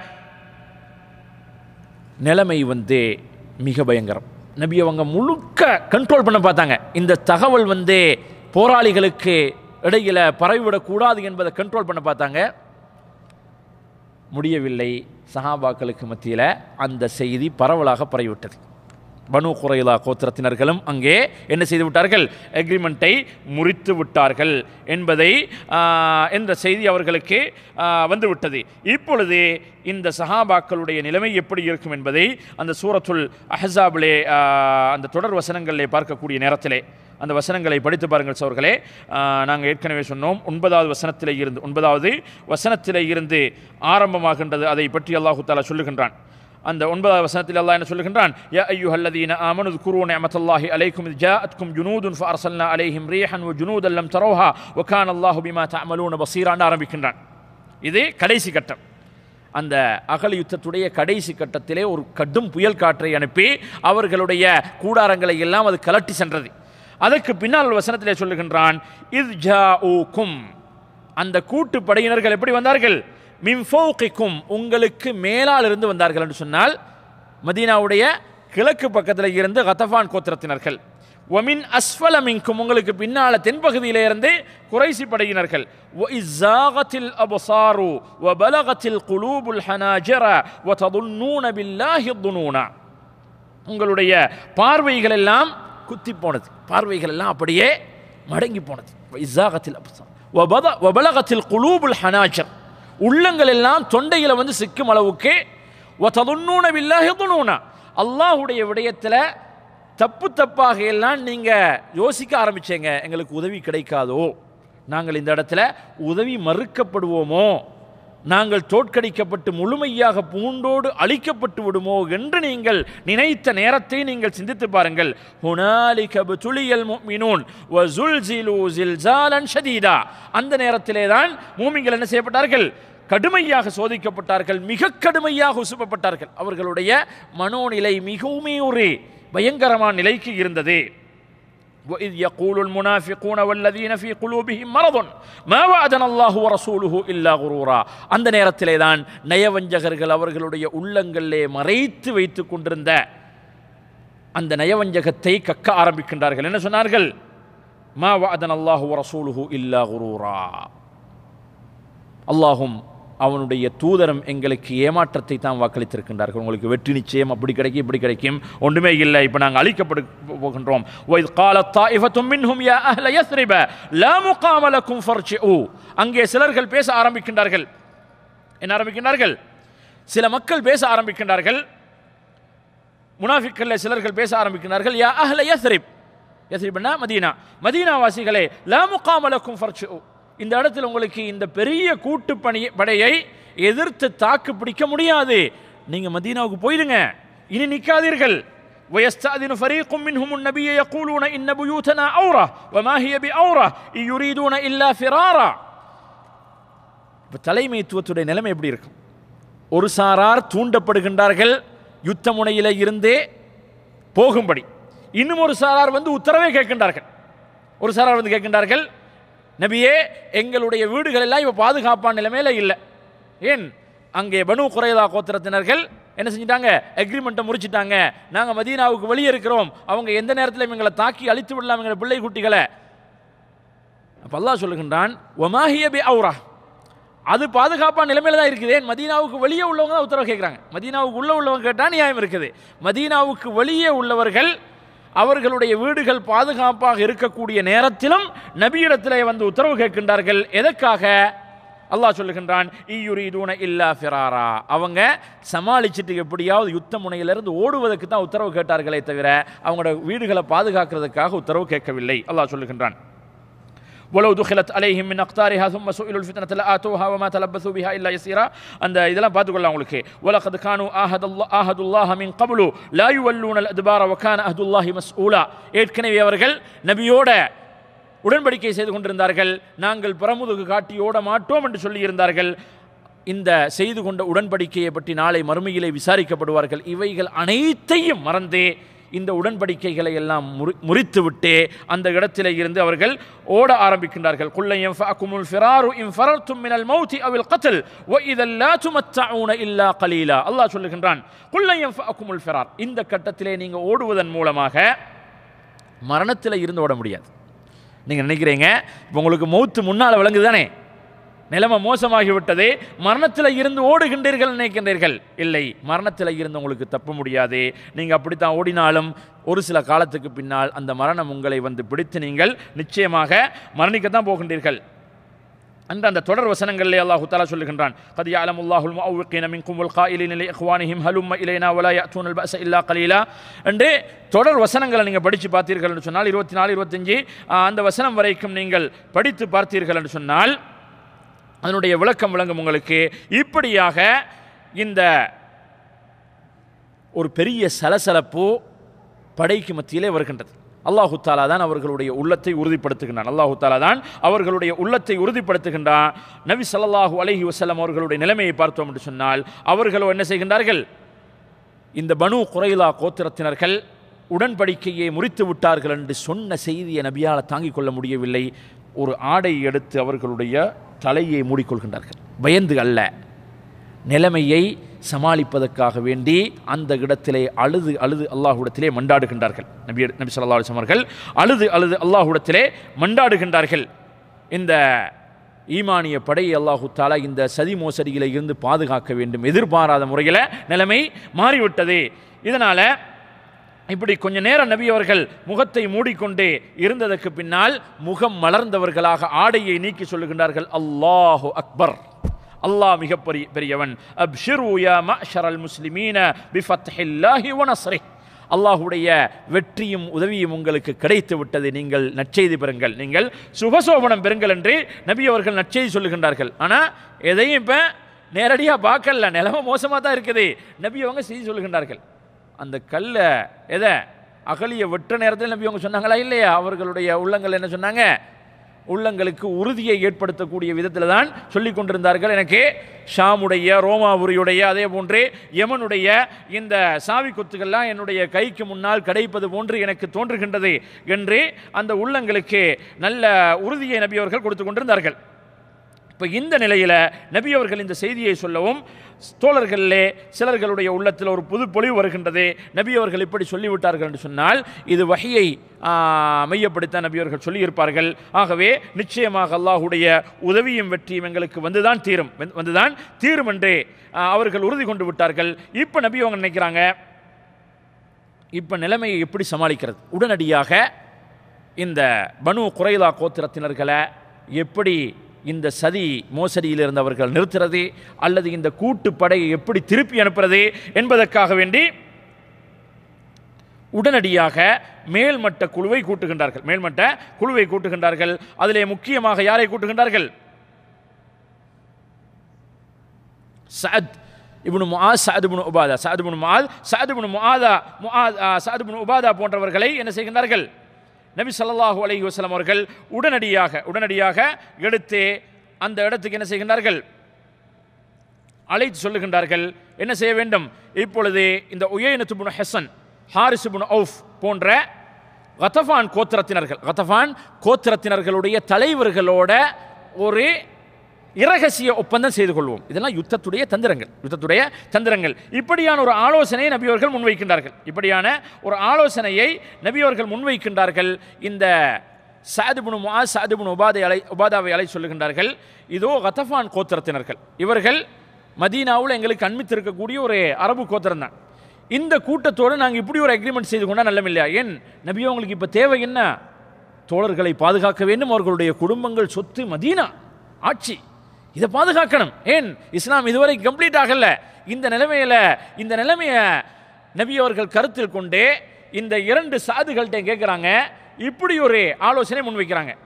நிலைமை வந்து மிக பயங்கரம். நபி அவங்க முழுக்க கண்ட்ரோல் பண்ண பார்த்தாங்க. இந்த தகவல் வந்து போராளிகளுக்கு இடையில் பரவிவிடக்கூடாது என்பதை கண்ட்ரோல் பண்ண பார்த்தாங்க. முடியவில்லை. சஹாபாக்களுக்கு மத்தியில் அந்த செய்தி பரவலாக பரவிவிட்டது. பனு குறைலா கோத்திரத்தினர்களும் அங்கே என்ன செய்து விட்டார்கள் அக்ரிமெண்ட்டை முறித்து விட்டார்கள் என்பதை என்ற செய்தி அவர்களுக்கு வந்துவிட்டது. இப்பொழுது இந்த சஹாபாக்களுடைய நிலைமை எப்படி இருக்கும் என்பதை அந்த சூரத்துல் அஹசாபிலே அந்த தொடர் வசனங்களிலே பார்க்கக்கூடிய நேரத்திலே அந்த வசனங்களை படித்து பாருங்கள் சவர்களே நாங்கள் ஏற்கனவே சொன்னோம் ஒன்பதாவது வசனத்திலே இருந்து ஒன்பதாவது வசனத்திலே இருந்து ஆரம்பமாகின்றது அதை பற்றி அல்லாஹு தாலா சொல்லுகின்றான். அந்த ஒன்பதாவது வசனத்தில் அல்லாஹ் என்ன சொல்லுகின்றான்? யா ஐயுஹல்லதீன ஆமனு குரு நியமத்தல்லாஹி அலைக்கும் இது ஜாஅத்கும் ஜுனூதுன் ஃபர்சல்னா அலைஹிம் ரீஹன் வ ஜுனூத் அல்லம் தரோஹா ஒகான் அல்லாஹு பிமா தமலூன பசீரான்னு ஆரம்பிக்கின்றான். இது கடைசி கட்டம். அந்த அகல் யுத்தத்துடைய கடைசி கட்டத்திலே ஒரு கடும் புயல் காற்றை அனுப்பி அவர்களுடைய கூடாரங்களை எல்லாம் அது கலட்டி சென்றது. அதற்கு பின்னால் வசனத்திலே சொல்லுகின்றான் இத் ஜா அந்த கூட்டு படையினர்கள் எப்படி வந்தார்கள்? மின்ஃபோக்கிக்கும் உங்களுக்கு மேலால் இருந்து வந்தார்கள் என்று சொன்னால் மதீனாவுடைய கிழக்கு பக்கத்தில் இருந்து கத்தஃபான் கோத்திரத்தினர்கள் ஒமின் அஸ்வல மின்கும் உங்களுக்கு பின்னால தென்பகுதியிலே இருந்து குறைசி படையினர்கள் وَإِزَّاغَتِ الْأَبْصَارُ وَبَلَغَتِ الْقُلُوبُ الْحَنَاجِرَ وَتَظُنُّونَ بِاللَّهِ الظُّنُونَ உங்களுடைய பார்வைகள் எல்லாம் குத்தி போனது பார்வைகள் எல்லாம் அப்படியே மடங்கி போனது இசாகத்தில் வபலகத்தில் குலூபுல் ஹனாஜர் உள்ளங்கள் எல்லாம் தொண்டையில் வந்து சிக்கும் அளவுக்கு ஒத்ததுன்னூன துணூனா அல்லாஹுடைய விடயத்தில் தப்பு தப்பாக எல்லாம் நீங்கள் யோசிக்க ஆரம்பிச்சேங்க. எங்களுக்கு உதவி கிடைக்காதோ? நாங்கள் இந்த இடத்துல உதவி மறுக்கப்படுவோமோ? நாங்கள் தோற்கடிக்கப்பட்டு முழுமையாக பூண்டோடு அழிக்கப்பட்டு விடுமோ என்று நீங்கள் நினைத்த நேரத்தை நீங்கள் சிந்தித்து பாருங்கள். துளியல் அந்த நேரத்திலே தான் மூமிங்கள் என்ன செய்யப்பட்டார்கள்? கடுமையாக சோதிக்கப்பட்டார்கள் மிக கடுமையாக உசுப்பப்பட்டார்கள் அவர்களுடைய மனோநிலை மிகவுமே ஒரு பயங்கரமான நிலைக்கு இருந்தது وإذ يقول المنافقون والذين في قلوبهم مرض ما وعدنا الله ورسوله إلا غرورا அந்த நேரத்திலே தான் நயவஞ்சகர்கள் அவர்களுடைய உள்ளங்களிலே மறைத்து வைத்துக் கொண்டிருந்த அந்த நயவஞ்சகத்தை கக்க ஆரம்பிக்கின்றார்கள் என்ன சொன்னார்கள் மா வஅதன அல்லாஹு வரசூலுஹு இல்லா குரூரா அல்லாஹும் அவனுடைய தூதரம் எங்களுக்கு ஏமாற்றத்தை தான் வாக்களித்திருக்கின்றார்கள். உங்களுக்கு வெற்றி நிச்சயம் அப்படி கிடைக்கும் இப்படி கிடைக்கும். ஒன்றுமே இல்லை. இப்போ நாங்கள் அழிக்கப்படு போகின்றோம். அங்கே சிலர்கள் பேச ஆரம்பிக்கின்றார்கள். என்ன ஆரம்பிக்கின்றார்கள்? சில மக்கள் பேச ஆரம்பிக்கின்றார்கள். முனாஃபிக்கல்ல சிலர்கள் பேச ஆரம்பிக்கின்றார்கள். யா அஹ்ல யஸ்ரிப். யஸ்ரிப்னா மதீனா. மதீனா வாசிகளே லா முகாமலக்கும் ஃபர்ச்சு இந்த இடத்துல உங்களுக்கு இந்த பெரிய கூட்டு பணி படையை எதிர்த்து தாக்கு பிடிக்க முடியாது நீங்க மதீனாவுக்கு போயிடுங்க இனி நிற்காதீர்கள் ويستأذن فريق منهم النبي يقولون إن بيوتنا أورة وما هي بأورة إن يريدون إلا فرارا இப்போ தலைமைத்துவத்துடைய நிலைமை எப்படி இருக்கும் ஒரு சாரார் தூண்டப்படுகின்றார்கள் யுத்த முனையில இருந்தே போகும்படி இன்னும் ஒரு சாரார் வந்து உத்தரவை கேட்கின்றார்கள் ஒரு சாரார் வந்து கேட்கின்றார்கள் நபியே எங்களுடைய வீடுகள் எல்லாம் இப்போ பாதுகாப்பான நிலைமையில இல்லை. ஏன்? அங்கே பனு குறைதா கோத்திரத்தினர்கள் என்ன செஞ்சிட்டாங்க? அக்ரிமெண்ட்டை முறிச்சிட்டாங்க. நாங்கள் மதீனாவுக்கு வெளியே இருக்கிறோம். அவங்க எந்த நேரத்தில் எங்களை தாக்கி அழித்து விடலாம் எங்களை பிள்ளை குட்டிகளை. அப்போ அல்லாஹ் சொல்லுகின்றான் ஒமாஹிய பி அவுரா. அது பாதுகாப்பான நிலைமையில தான் இருக்குது. ஏன்? மதீனாவுக்கு வெளியே உள்ளவங்க தான் உத்தரவு கேட்குறாங்க. மதீனாவுக்கு உள்ளே உள்ளவங்க கேட்டால் நியாயம் இருக்குது. மதீனாவுக்கு வெளியே உள்ளவர்கள் அவர்களுடைய வீடுகள் பாதுகாப்பாக இருக்கக்கூடிய நேரத்திலும் நபியிடத்திலே வந்து உத்தரவு கேட்கின்றார்கள். எதற்காக? அல்லாஹ் சொல்லுகின்றான் ஈயுரீதூன இல்லா ஃபிராரா. அவங்க சமாளிச்சுட்டு எப்படியாவது யுத்த முனையிலிருந்து ஓடுவதற்கு தான் உத்தரவு கேட்டார்களே தவிர அவங்களோட வீடுகளை பாதுகாக்கிறதுக்காக உத்தரவு கேட்கவில்லை. அல்லாஹ் சொல்லுகின்றான். வலவு துஹிலத் அலைஹிம் மின் அக்தாரிஹா சும்ம சுயிலுல் ஃபித்னத்தில் ஆத்தோஹா வமா தலப்பசு பிஹா இல்லா யசீரா அந்த இதெல்லாம் பார்த்துக்கொள்ளலாம் உங்களுக்கு வலகத் கானு ஆஹதுல்லா ஆஹதுல்லாஹ மின் கபுலு லாயு வல்லூனல் அதுபார வக்கான அஹதுல்லாஹி மஸ்ஊலா ஏற்கனவே அவர்கள் நபியோட உடன்படிக்கை செய்து கொண்டிருந்தார்கள். நாங்கள் புறமுதுகு காட்டியோட மாட்டோம் என்று சொல்லியிருந்தார்கள் இந்த செய்து கொண்ட உடன்படிக்கையை பற்றி நாளை மறுமையிலே விசாரிக்கப்படுவார்கள். இவைகள் அனைத்தையும் மறந்தே இந்த உடன்படிக்கைகளை எல்லாம் முறி முறித்துவிட்டே அந்த இடத்திலே இருந்து அவர்கள் ஓட ஆரம்பிக்கின்றார்கள். குல்லையம் ஃபஅகுமுல் ஃபிராரு இம் ஃபரர்தும் மினல் மௌதி அவில் கத்தல் ஒ இதல் லா ஊன இல்லா கலீலா. அல்லாஹ் சொல்லுகின்றான் குல்லையம் ஃபஅகுமுல் ஃபிரார். இந்த கட்டத்திலே நீங்கள் ஓடுவதன் மூலமாக மரணத்தில் இருந்து ஓட முடியாது. நீங்கள் நினைக்கிறீங்க இப்போ உங்களுக்கு மௌத்து முன்னால் விளங்குது தானே நிலைமை மோசமாகிவிட்டது மரணத்தில் இருந்து ஓடுகின்றீர்கள் நினைக்கின்றீர்கள் இல்லை மரணத்தில் இருந்து உங்களுக்கு தப்ப முடியாது நீங்கள் அப்படித்தான் ஓடினாலும் ஒரு சில காலத்துக்கு பின்னால் அந்த மரணம் உங்களை வந்து பிடித்து நீங்கள் நிச்சயமாக மரணிக்கத்தான் போகின்றீர்கள் அந்த அந்த தொடர் வசனங்களிலே அல்லாஹு தாலா சொல்லுகின்றான் قد يعلم الله المؤوقين منكم والقائلين لاخوانهم هلم الينا ولا ياتون الباس الا قليلا என்று தொடர் வசனங்களை நீங்கள் படித்து பார்த்தீர்கள் என்று சொன்னால் இருபத்தி நாலு இருபத்தஞ்சு அந்த வசனம் வரைக்கும் நீங்கள் படித்து பார்த்தீர்கள் என்று சொன்னால் அதனுடைய விளக்கம் விளங்கும் உங்களுக்கு. இப்படியாக இந்த ஒரு பெரிய சலசலப்பு படைக்கு மத்தியிலே வருகின்றது. அல்லாஹு தாலா தான் அவர்களுடைய உள்ளத்தை உறுதிப்படுத்துகின்றான். அல்லாஹு தாலா தான் அவர்களுடைய உள்ளத்தை உறுதிப்படுத்துகின்றான் நபி சல்லாஹூ அலஹி வசலம் அவர்களுடைய நிலைமையை பார்த்தோம் என்று சொன்னால் அவர்களோ என்ன செய்கின்றார்கள்? இந்த பனு குறைலா கோத்திரத்தினர்கள் உடன்படிக்கையை முறித்து விட்டார்கள் என்று சொன்ன செய்தியை நபியால் தாங்கிக் கொள்ள முடியவில்லை. ஒரு ஆடை எடுத்து அவர்களுடைய தலையை மூடிக்கொள்கின்றார்கள். பயந்து அல்ல. நிலைமையை சமாளிப்பதற்காக வேண்டி அந்த இடத்திலே அழுது அழுது அல்லாஹுடத்திலே மண்டாடுகின்றார்கள். நபி நபி சொல்லா அலைஹி அவர்கள் அழுது அழுது அல்லாஹுடத்திலே மண்டாடுகின்றார்கள். இந்த ஈமானிய படையை அல்லாஹு தாலா இந்த சதி மோசடியில இருந்து பாதுகாக்க வேண்டும். எதிர்பாராத முறையில் நிலைமை மாறிவிட்டது. இதனால் இப்படி கொஞ்ச நேரம் நபி அவர்கள் முகத்தை மூடிக்கொண்டே இருந்ததற்கு பின்னால் முகம் மலர்ந்தவர்களாக ஆடையை நீக்கி சொல்லுகின்றார்கள் அல்லாஹு அக்பர். அல்லாஹ் மிக பெரிய பெரியவன். அப்ஷிரு அல்லாஹுடைய வெற்றியும் உதவியும் உங்களுக்கு கிடைத்து விட்டது. நீங்கள் நற்செய்தி பெறுங்கள். நீங்கள் சுபசோபனம் பெறுங்கள் என்று நபி அவர்கள் நற்செய்தி சொல்லுகின்றார்கள். ஆனால் எதையும் இப்போ நேரடியாக பார்க்கல. நிலைமை மோசமாக தான் இருக்குது. நபி அவங்க செய்தி சொல்லுகின்றார்கள். அந்த கல்லை எதை? அகலிய வெற்ற நேரத்தில் நம்பி அவங்க சொன்னாங்களா இல்லையா? அவர்களுடைய உள்ளங்கள் என்ன சொன்னாங்க? உள்ளங்களுக்கு உறுதியை ஏற்படுத்தக்கூடிய விதத்தில் தான் சொல்லிக் கொண்டிருந்தார்கள். எனக்கு ஷாமுடைய ரோமாபுரியுடைய அதே போன்றே யமனுடைய இந்த சாவி கொத்துக்கள்லாம் என்னுடைய கைக்கு முன்னால் கிடைப்பது போன்று எனக்கு தோன்றுகின்றது என்று அந்த உள்ளங்களுக்கு நல்ல உறுதியை நபி அவர்கள் கொடுத்து கொண்டிருந்தார்கள். இப்போ இந்த நிலையில் நபி அவர்கள் இந்த செய்தியை சொல்லவும் தோழர்களிலே சிலர்களுடைய உள்ளத்தில் ஒரு புது பொலிவு வருகின்றது. நபி அவர்கள் இப்படி சொல்லிவிட்டார்கள் என்று சொன்னால் இது வகையை மையப்படுத்த நபி அவர்கள் சொல்லியிருப்பார்கள். ஆகவே நிச்சயமாக அல்லாஹுடைய உதவியும் வெற்றியும் எங்களுக்கு வந்துதான் தீரும். வந்துதான் தீரும் என்று அவர்கள் உறுதி கொண்டு விட்டார்கள். இப்போ நபி அவங்க நினைக்கிறாங்க? இப்போ நிலைமையை எப்படி சமாளிக்கிறது? உடனடியாக இந்த பனு குறைலா கோத்திரத்தினர்களை எப்படி இந்த சதி மோசடியில் இருந்தவர்கள் நிறுத்துறது அல்லது இந்த கூட்டுப்படையை எப்படி திருப்பி அனுப்புறது என்பதற்காக வேண்டி உடனடியாக மேல்மட்ட குழுவை கூட்டுகின்றார்கள். மேல்மட்ட குழுவை கூட்டுகின்றார்கள். அதிலே முக்கியமாக யாரை கூட்டுகின்றார்கள்? சஅத் இப்னு முஆஸ் உபாதா. சஅத் இப்னு முஆத் முஆதா ஆ, உபாதா போன்றவர்களை என்ன செய்கின்றார்கள்? நபி ஸல்லல்லாஹு அலஹி வசலம் அவர்கள் உடனடியாக உடனடியாக எடுத்து அந்த இடத்துக்கு என்ன செய்கின்றார்கள்? அழைத்து சொல்லுகின்றார்கள் என்ன செய்ய வேண்டும்? இப்பொழுது இந்த உயைனத்து புனு ஹெசன் ஹாரிசு புனு ஔஃப் போன்ற கத்தஃபான் கோத்திரத்தினர்கள் கத்தஃபான் கோத்திரத்தினர்களுடைய தலைவர்களோட ஒரு இரகசிய ஒப்பந்தம் செய்து கொள்வோம். இதெல்லாம் யுத்தத்துடைய தந்திரங்கள் யுத்தத்துடைய தந்திரங்கள். இப்படியான ஒரு ஆலோசனையை நபியவர்கள் முன்வைக்கின்றார்கள். இப்படியான ஒரு ஆலோசனையை நபியவர்கள் முன்வைக்கின்றார்கள். இந்த சாதுபுனு முஆ சாதுபுனு உபாதை அலை உபாதாவை அலை சொல்லுகின்றார்கள். இதோ கத்தஃபான் கோத்திரத்தினர்கள். இவர்கள் மதீனாவில் எங்களுக்கு அண்மித்திருக்கக்கூடிய ஒரு அரபு கோத்திரம் தான். இந்த கூட்டத்தோடு நாங்கள் இப்படி ஒரு அக்ரிமெண்ட் செய்து கொண்டால் நல்லமில்லையா ஏன்? நபி அவங்களுக்கு இப்போ தேவை என்ன? தோழர்களை பாதுகாக்க வேண்டும். அவர்களுடைய குடும்பங்கள் சொத்து மதீனா ஆட்சி. இதை பாதுகாக்கணும். ஏன்? இஸ்லாம் இதுவரை கம்ப்ளீட் ஆகல. இந்த நிலைமையில் இந்த நிலைமையை நபி அவர்கள் கருத்தில் கொண்டு இந்த இரண்டு சாதுகள்கிட்ட கேட்குறாங்க இப்படி ஒரு ஆலோசனை முன்வைக்கிறாங்க.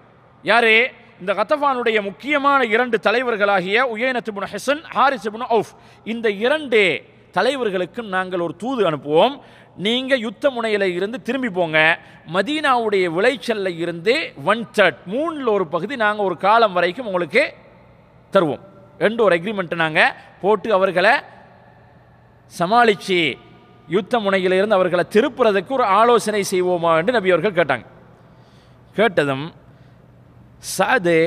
யாரு? இந்த கத்தஃபானுடைய முக்கியமான இரண்டு தலைவர்களாகிய உயனத்து புன ஹசன் ஹாரிஸ் அவுஃப். இந்த இரண்டு தலைவர்களுக்கும் நாங்கள் ஒரு தூது அனுப்புவோம். நீங்கள் யுத்த முனையில் இருந்து திரும்பி போங்க. மதீனாவுடைய விளைச்சலில் இருந்து ஒன் தேர்ட் மூணில் ஒரு பகுதி நாங்கள் ஒரு காலம் வரைக்கும் உங்களுக்கு தருவோம். ரெண்டு ஒரு அக்ரிமெண்ட்டை நாங்கள் போட்டு அவர்களை சமாளித்து யுத்த முனையிலிருந்து அவர்களை திருப்புறதுக்கு ஒரு ஆலோசனை செய்வோமா என்று நபி அவர்கள் கேட்டாங்க. கேட்டதும் சாது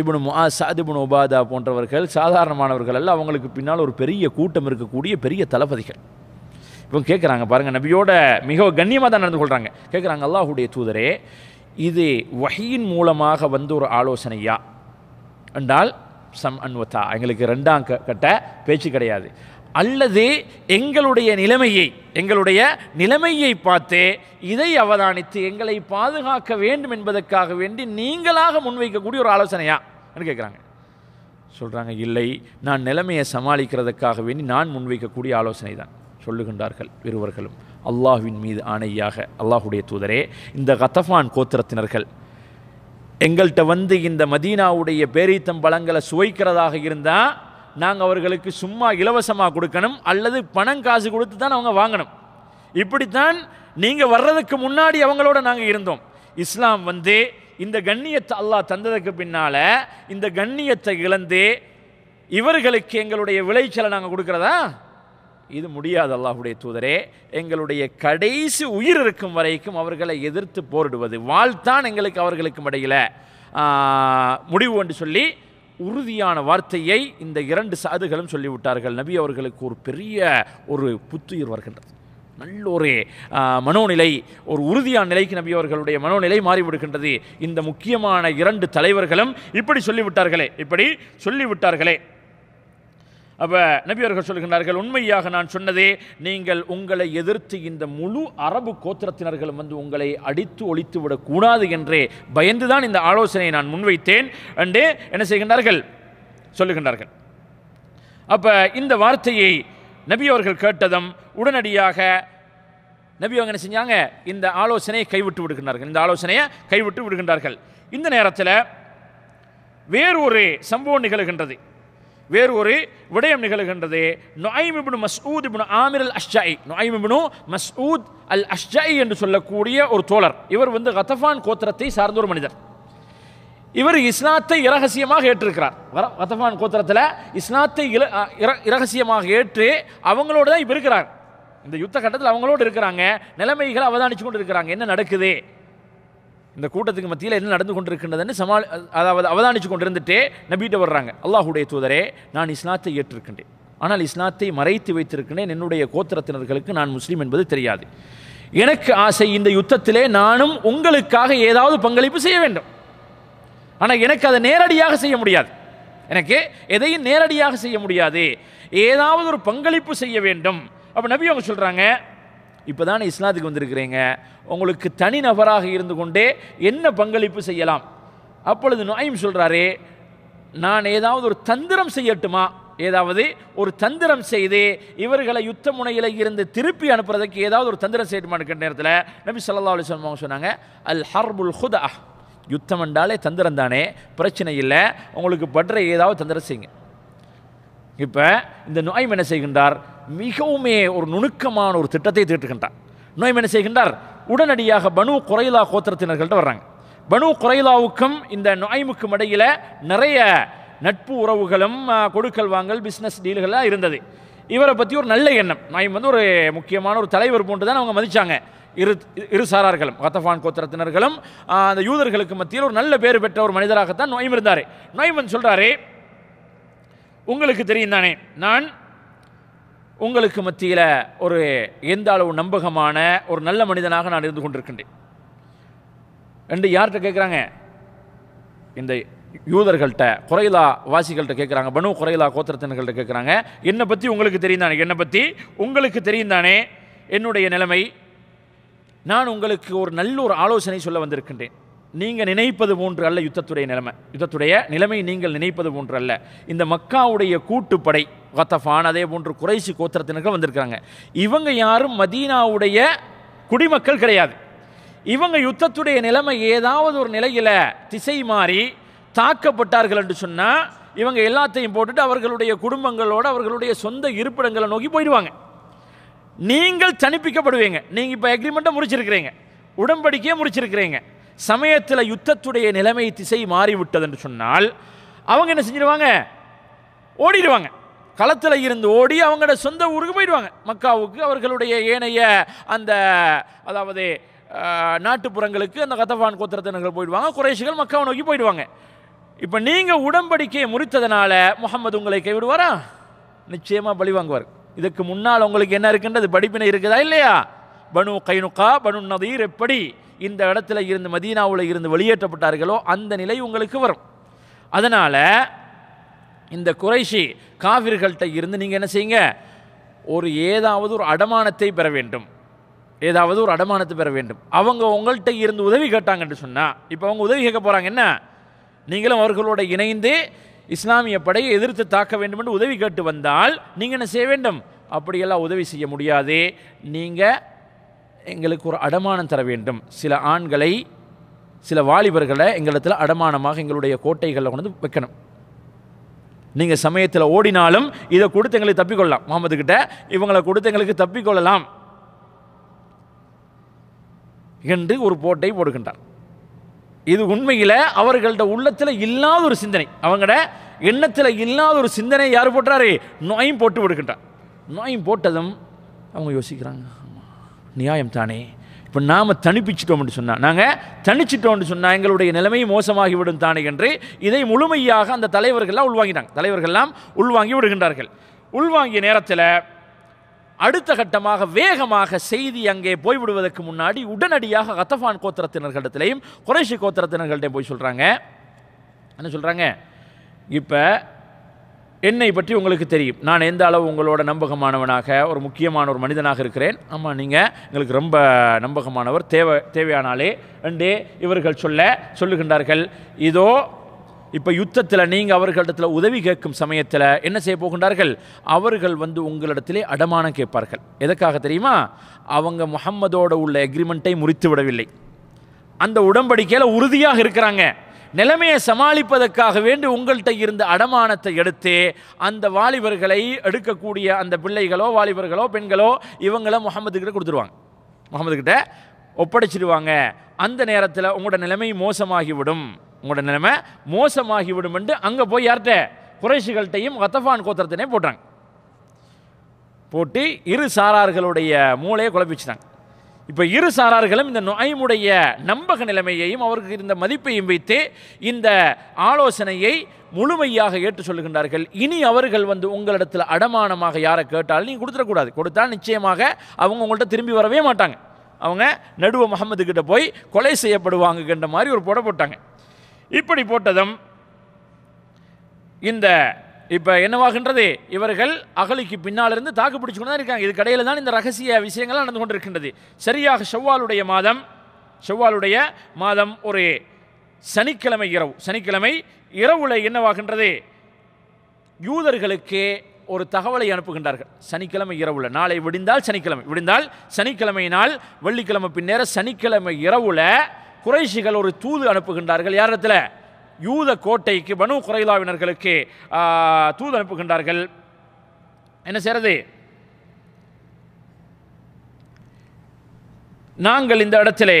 இப்னு முஆ சாதிபுன் உபாதா போன்றவர்கள் சாதாரணமானவர்கள் அல்ல அவங்களுக்கு பின்னால் ஒரு பெரிய கூட்டம் இருக்கக்கூடிய பெரிய தளபதிகள். இவங்க கேட்குறாங்க பாருங்கள் நபியோட மிக கண்ணியமாக தான் நடந்து கொள்கிறாங்க கேட்குறாங்க அல்லாஹுடைய தூதரே இது வகையின் மூலமாக வந்த ஒரு ஆலோசனையா? என்றால் சம் அன்வத்தா எங்களுக்கு ரெண்டாம் க- கட்ட பேச்சு கிடையாது. அல்லது எங்களுடைய நிலைமையை எங்களுடைய நிலைமையை பார்த்து இதை அவதானித்து எங்களை பாதுகாக்க வேண்டும் என்பதற்காக வேண்டி நீங்களாக முன்வைக்கக்கூடிய ஒரு ஆலோசனையா என்று கேட்குறாங்க சொல்கிறாங்க இல்லை நான் நிலைமையை சமாளிக்கிறதுக்காக வேண்டி நான் முன்வைக்கக்கூடிய ஆலோசனை தான் சொல்லுகின்றார்கள் இருவர்களும். அல்லாஹ்வின் மீது ஆணையாக அல்லாஹுடைய தூதரே இந்த கத்தஃபான் கோத்திரத்தினர்கள் எங்கள்கிட்ட வந்து இந்த மதீனாவுடைய பேரீத்தம் பழங்களை சுவைக்கிறதாக இருந்தால் நாங்கள் அவர்களுக்கு சும்மா இலவசமாக கொடுக்கணும் அல்லது பணம் காசு கொடுத்து தான் அவங்க வாங்கணும். இப்படித்தான் நீங்கள் வர்றதுக்கு முன்னாடி அவங்களோட நாங்கள் இருந்தோம். இஸ்லாம் வந்து இந்த கண்ணியத்தை அல்லாஹ் தந்ததுக்கு பின்னால் இந்த கண்ணியத்தை இழந்து இவர்களுக்கு எங்களுடைய விளைச்சலை நாங்கள் கொடுக்குறதா? இது முடியாது அல்லாஹுடைய தூதரே. எங்களுடைய கடைசி உயிர் இருக்கும் வரைக்கும் அவர்களை எதிர்த்து போரிடுவது. வாழ்த்தான் எங்களுக்கு அவர்களுக்கும் இடையில். முடிவு என்று சொல்லி உறுதியான வார்த்தையை இந்த இரண்டு சாதுகளும் சொல்லிவிட்டார்கள். நபி அவர்களுக்கு ஒரு பெரிய ஒரு புத்துயிர் வருகின்றது. நல்ல ஒரு மனோநிலை ஒரு உறுதியான நிலைக்கு நபி அவர்களுடைய மனோநிலை மாறிவிடுகின்றது. இந்த முக்கியமான இரண்டு தலைவர்களும் இப்படி சொல்லிவிட்டார்களே. இப்படி சொல்லிவிட்டார்களே. அப்ப நபி அவர்கள் உண்மையாக நான் சொன்னதே நீங்கள் உங்களை எதிர்த்து இந்த முழு அரபு கோத்திரத்தினர்களும் வந்து உங்களை அடித்து ஒழித்து விடக்கூடாது என்றே பயந்துதான் இந்த ஆலோசனையை நான் முன்வைத்தேன் என்று என்ன செய்கின்றார்கள்? சொல்லுகின்றார்கள். அப்போ இந்த வார்த்தையை நபி அவர்கள் கேட்டதும் உடனடியாக நபி அவங்க என்ன செஞ்சாங்க? இந்த ஆலோசனையை கைவிட்டு விடுகின்றார்கள். இந்த ஆலோசனையை கைவிட்டு விடுகின்றார்கள். இந்த நேரத்தில் வேறொரு சம்பவம் நிகழ்கின்றது. வேறு ஒரு விடயம் நிகழ்கின்றது. நொய்ம் இப்னு மஸ்ஊத் இப்னு ஆமிர் அல் அஷ்ஜாய் நொய்ம் இப்னு மஸ்ஊத் அல் அஷ்ஜாய் என்று சொல்லக்கூடிய ஒரு தோழர். இவர் வந்து கத்தஃபான் கோத்திரத்தை சார்ந்த ஒரு மனிதர். இவர் இஸ்லாத்தை இரகசியமாக ஏற்றிருக்கிறார். வர- கத்தஃபான் கோத்திரத்தில் இஸ்லாத்தை இல- இரகசியமாக ஏற்று அவங்களோட தான் இப்போ இருக்கிறார். இந்த யுத்த கட்டத்தில் அவங்களோடு இருக்கிறாங்க. நிலைமைகளை அவதானிச்சு கொண்டு இருக்கிறாங்க. என்ன நடக்குது? இந்த கூட்டத்துக்கு மத்தியில் என்ன நடந்து கொண்டிருக்கின்றதுன்னு சமாளி அதாவது அவதானித்து கொண்டிருந்துட்டே நபிகிட்ட வர்றாங்க. அல்லாஹுடைய தூதரே நான் இஸ்லாத்தை ஏற்றிருக்கின்றேன். ஆனால் இஸ்லாத்தை மறைத்து வைத்திருக்கின்றேன். என்னுடைய கோத்திரத்தினர்களுக்கு நான் முஸ்லீம் என்பது தெரியாது. எனக்கு ஆசை இந்த யுத்தத்திலே நானும் உங்களுக்காக ஏதாவது பங்களிப்பு செய்ய வேண்டும். ஆனால் எனக்கு அதை நேரடியாக செய்ய முடியாது. எனக்கு எதையும் நேரடியாக செய்ய முடியாது. ஏதாவது ஒரு பங்களிப்பு செய்ய வேண்டும். அப்போ நபி அவங்க சொல்கிறாங்க இப்போ தானே இஸ்லாத்துக்கு வந்திருக்கிறீங்க. உங்களுக்கு தனி நபராக இருந்து கொண்டே என்ன பங்களிப்பு செய்யலாம்? அப்பொழுது நோயும் சொல்கிறாரே நான் ஏதாவது ஒரு தந்திரம் செய்யட்டுமா? ஏதாவது ஒரு தந்திரம் செய்து இவர்களை யுத்த முனையில் இருந்து திருப்பி அனுப்புறதுக்கு ஏதாவது ஒரு தந்திரம் செய்யட்டுமான்னு கேட்ட நேரத்தில்? நபி சல்லா அலி சொல்லுவாங்க சொன்னாங்க அல் ஹர்புல் ஹுதா யுத்தம் என்றாலே தந்திரம் தானே பிரச்சனை இல்லை. உங்களுக்கு படுற ஏதாவது தந்திரம் செய்யுங்க. இப்போ இந்த நோய் என்ன செய்கின்றார்? மிகவுமே ஒரு நுணுக்கமான ஒரு திட்டத்தை தீட்டுகின்றார். நோய் என்ன செய்கின்றார்? உடனடியாக பனு குறைலா கோத்திரத்தினர்கள்ட்ட வர்றாங்க. பனு குறைலாவுக்கும் இந்த நோய்முக்கும் இடையில் நிறைய நட்பு உறவுகளும் கொடுக்கல் வாங்கல் பிஸ்னஸ் டீல்கள்லாம் இருந்தது. இவரை பற்றி ஒரு நல்ல எண்ணம். நாயம் வந்து ஒரு முக்கியமான ஒரு தலைவர் போன்று தான் அவங்க மதித்தாங்க இரு இரு சாரார்களும் கத்தஃபான் கோத்திரத்தினர்களும் அந்த யூதர்களுக்கு மத்தியில் ஒரு நல்ல பேர் பெற்ற ஒரு மனிதராகத்தான் நோயம் இருந்தார். நோய்மன் சொல்கிறாரு உங்களுக்கு தெரியும் தானே நான் உங்களுக்கு மத்தியில் ஒரு எந்த அளவு நம்பகமான ஒரு நல்ல மனிதனாக நான் இருந்து கொண்டிருக்கின்றேன். என்று யார்கிட்ட கேட்குறாங்க இந்த யூதர்கள்ட்ட குறைலா வாசிகள்கிட்ட கேட்குறாங்க பனு குறைலா கோத்திரத்தினர்கள்ட்ட கேட்குறாங்க என்னை பற்றி உங்களுக்கு தெரியும் தானே என்னை பற்றி உங்களுக்கு தெரியும் தானே என்னுடைய நிலைமை நான் உங்களுக்கு ஒரு நல்ல ஒரு ஆலோசனை சொல்ல வந்திருக்கின்றேன். நீங்கள் நினைப்பது போன்று அல்ல யுத்தத்துடைய நிலைமை. யுத்தத்துடைய நிலைமை நீங்கள் நினைப்பது போன்று அல்ல. இந்த மக்காவுடைய கூட்டுப்படை கத்தஃபான் அதே போன்று குறைசி கோத்திரத்தினர்கள் வந்திருக்காங்க இவங்க யாரும் மதீனாவுடைய குடிமக்கள் கிடையாது. இவங்க யுத்தத்துடைய நிலைமை ஏதாவது ஒரு நிலையில் திசை மாறி தாக்கப்பட்டார்கள் என்று சொன்னால் இவங்க எல்லாத்தையும் போட்டுட்டு அவர்களுடைய குடும்பங்களோடு அவர்களுடைய சொந்த இருப்பிடங்களை நோக்கி போயிடுவாங்க. நீங்கள் தனிப்பிக்கப்படுவீங்க. நீங்கள் இப்போ அக்ரிமெண்ட்டை முடிச்சிருக்கிறீங்க உடன்படிக்கையை முடிச்சிருக்கிறீங்க சமயத்தில் யுத்தத்துடைய நிலைமை திசை மாறிவிட்டது என்று சொன்னால் அவங்க என்ன செஞ்சிருவாங்க? ஓடிடுவாங்க. களத்தில் இருந்து ஓடி அவங்களோட சொந்த ஊருக்கு போயிடுவாங்க. மக்காவுக்கு அவர்களுடைய ஏனைய அந்த அதாவது நாட்டுப்புறங்களுக்கு அந்த கத்தபான் கோத்திரத்தினர்கள் போயிடுவாங்க. குறைஷிகள் மக்காவை நோக்கி போயிடுவாங்க. இப்போ நீங்கள் உடன்படிக்கையை முறித்ததுனால முகமது உங்களை கைவிடுவாரா? நிச்சயமாக பழி வாங்குவார். இதுக்கு முன்னால் உங்களுக்கு என்ன இருக்குன்றது? படிப்பினை இருக்குதா இல்லையா? பனு கைனுக்கா பனு நதீர் எப்படி இந்த இடத்துல இருந்து மதீனாவில் இருந்து வெளியேற்றப்பட்டார்களோ அந்த நிலை உங்களுக்கு வரும். அதனால் இந்த குறைஷி காவிர்கள்ட்ட இருந்து நீங்கள் என்ன செய்யுங்க? ஒரு ஏதாவது ஒரு அடமானத்தை பெற வேண்டும். ஏதாவது ஒரு அடமானத்தை பெற வேண்டும். அவங்க உங்கள்கிட்ட இருந்து உதவி கேட்டாங்கன்னு சொன்னால் இப்போ அவங்க உதவி கேட்க போகிறாங்க என்ன? நீங்களும் அவர்களோட இணைந்து இஸ்லாமிய படையை எதிர்த்து தாக்க வேண்டும் என்று உதவி கேட்டு வந்தால் நீங்கள் என்ன செய்ய வேண்டும்? அப்படியெல்லாம் உதவி செய்ய முடியாது. நீங்கள் எங்களுக்கு ஒரு அடமானம் தர வேண்டும். சில ஆண்களை சில வாலிபர்களை எங்களிடத்தில் அடமானமாக எங்களுடைய கோட்டைகளில் கொண்டு வந்து வைக்கணும். நீங்கள் சமயத்தில் ஓடினாலும் இதை கொடுத்து எங்களுக்கு தப்பிக்கொள்ளலாம். முகமது கிட்ட இவங்களை கொடுத்து எங்களுக்கு தப்பிக்கொள்ளலாம் என்று ஒரு போட்டை போடுகின்றார். இது உண்மையில் அவர்கள்ட உள்ளத்தில் இல்லாத ஒரு சிந்தனை. அவங்கள எண்ணத்தில் இல்லாத ஒரு சிந்தனை யார் போட்டாரு? நோயும் போட்டு விடுகின்றார். நோயும் போட்டதும் அவங்க யோசிக்கிறாங்க நியாயம் தானே இப்போ நாம் தனிப்பிச்சிட்டோம்னு சொன்னால் நாங்கள் தனிச்சிட்டோம்னு சொன்னால் எங்களுடைய நிலைமையும் மோசமாகிவிடும் தானே என்று இதை முழுமையாக அந்த தலைவர்கள்லாம் உள்வாங்கிட்டாங்க. தலைவர்கள்லாம் உள்வாங்கி விடுகின்றார்கள். உள்வாங்கிய நேரத்தில் அடுத்த கட்டமாக வேகமாக செய்தி அங்கே போய்விடுவதற்கு முன்னாடி உடனடியாக கத்தஃபான் கோத்திரத்தினர்களிடத்திலையும் குறைஷி கோத்திரத்தினர்கள்ட்டையும் போய் சொல்கிறாங்க என்ன சொல்கிறாங்க இப்போ என்னை பற்றி உங்களுக்கு தெரியும். நான் எந்த அளவு உங்களோட நம்பகமானவனாக ஒரு முக்கியமான ஒரு மனிதனாக இருக்கிறேன். ஆமாம் நீங்கள் எங்களுக்கு ரொம்ப நம்பகமானவர். தேவை தேவையானாலே என்று இவர்கள் சொல்ல சொல்லுகின்றார்கள். இதோ இப்போ யுத்தத்தில் நீங்கள் அவர்களிடத்தில் உதவி கேட்கும் சமயத்தில் என்ன செய்ய போகின்றார்கள்? அவர்கள் வந்து உங்களிடத்திலே அடமானம் கேட்பார்கள். எதற்காக தெரியுமா? அவங்க முகம்மதோட உள்ள எக்ரிமெண்ட்டை முறித்து விடவில்லை. அந்த உடன்படிக்கையில் உறுதியாக இருக்கிறாங்க. நிலைமையை சமாளிப்பதற்காக வேண்டி உங்கள்கிட்ட இருந்த அடமானத்தை எடுத்து அந்த வாலிபர்களை எடுக்கக்கூடிய அந்த பிள்ளைகளோ வாலிபர்களோ பெண்களோ இவங்கள முகமதுக்கிட்ட கொடுத்துருவாங்க. முகமதுக்கிட்ட ஒப்படைச்சிடுவாங்க அந்த நேரத்தில் உங்களோட நிலைமை மோசமாகிவிடும். உங்களோட நிலைமை மோசமாகிவிடும் என்று அங்கே போய் யார்கிட்ட? குறைஷிகள்கிட்டையும் கத்தஃபான் கோத்திரத்தினே போட்டாங்க. போட்டு இரு சாரார்களுடைய மூளையை குழப்பிச்சிட்டாங்க. இப்போ இரு சாரார்களும் இந்த நொயமுடைய நம்பக நிலைமையையும் அவருக்கு இருந்த மதிப்பையும் வைத்து இந்த ஆலோசனையை முழுமையாக ஏற்று சொல்லுகின்றார்கள். இனி அவர்கள் வந்து உங்களிடத்தில் அடமானமாக யாரை கேட்டாலும் நீங்கள் கொடுத்துடக்கூடாது கொடுத்தால் நிச்சயமாக அவங்க உங்கள்கிட்ட திரும்பி வரவே மாட்டாங்க. அவங்க நடுவ முகமது கிட்ட போய் கொலை செய்யப்படுவாங்கன்ற மாதிரி ஒரு போட போட்டாங்க. இப்படி போட்டதும் இந்த இப்போ என்னவாகின்றது? இவர்கள் அகலிக்கு பின்னாலிருந்து தாக்கு பிடிச்சு தான் இருக்காங்க. இது கடையில் தான் இந்த ரகசிய விஷயங்கள் நடந்து கொண்டிருக்கின்றது. சரியாக செவ்வாலுடைய மாதம் செவ்வாலுடைய மாதம் ஒரு சனிக்கிழமை இரவு. சனிக்கிழமை இரவுல என்னவாகின்றது? யூதர்களுக்கு ஒரு தகவலை அனுப்புகின்றார்கள். சனிக்கிழமை இரவுல. நாளை விடிந்தால் சனிக்கிழமை. விடிந்தால் சனிக்கிழமை நாள் வெள்ளிக்கிழமை பின்னேற சனிக்கிழமை இரவுல குறைஷிகள் ஒரு தூது அனுப்புகின்றார்கள். யாரிடத்தில் யூத கோட்டைக்கு பனு குறைலாவினர்களுக்கு தூது அனுப்புகின்றார்கள் என்ன செய்கிறது நாங்கள் இந்த இடத்திலே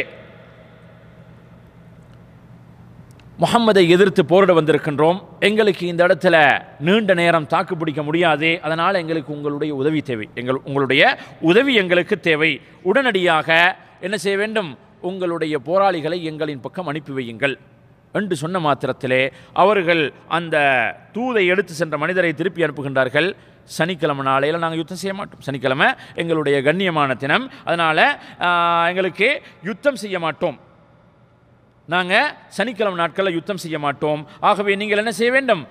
முகம்மதை எதிர்த்து போரிட வந்திருக்கின்றோம். எங்களுக்கு இந்த இடத்துல நீண்ட நேரம் தாக்கு பிடிக்க முடியாது. அதனால் எங்களுக்கு உங்களுடைய உதவி தேவை. எங்கள் உங்களுடைய உதவி எங்களுக்கு தேவை. உடனடியாக என்ன செய்ய வேண்டும்? உங்களுடைய போராளிகளை எங்களின் பக்கம் அனுப்பி வையுங்கள். என்று சொன்ன மாத்திரத்திலே அவர்கள் அந்த தூதை எடுத்து சென்ற மனிதரை திருப்பி அனுப்புகின்றார்கள். சனிக்கிழமை நாளையில் நாங்கள் யுத்தம் செய்ய மாட்டோம். சனிக்கிழமை எங்களுடைய கண்ணியமான தினம். அதனால் எங்களுக்கு யுத்தம் செய்ய மாட்டோம். நாங்கள் சனிக்கிழமை நாட்களில் யுத்தம் செய்ய மாட்டோம். ஆகவே நீங்கள் என்ன செய்ய வேண்டும்?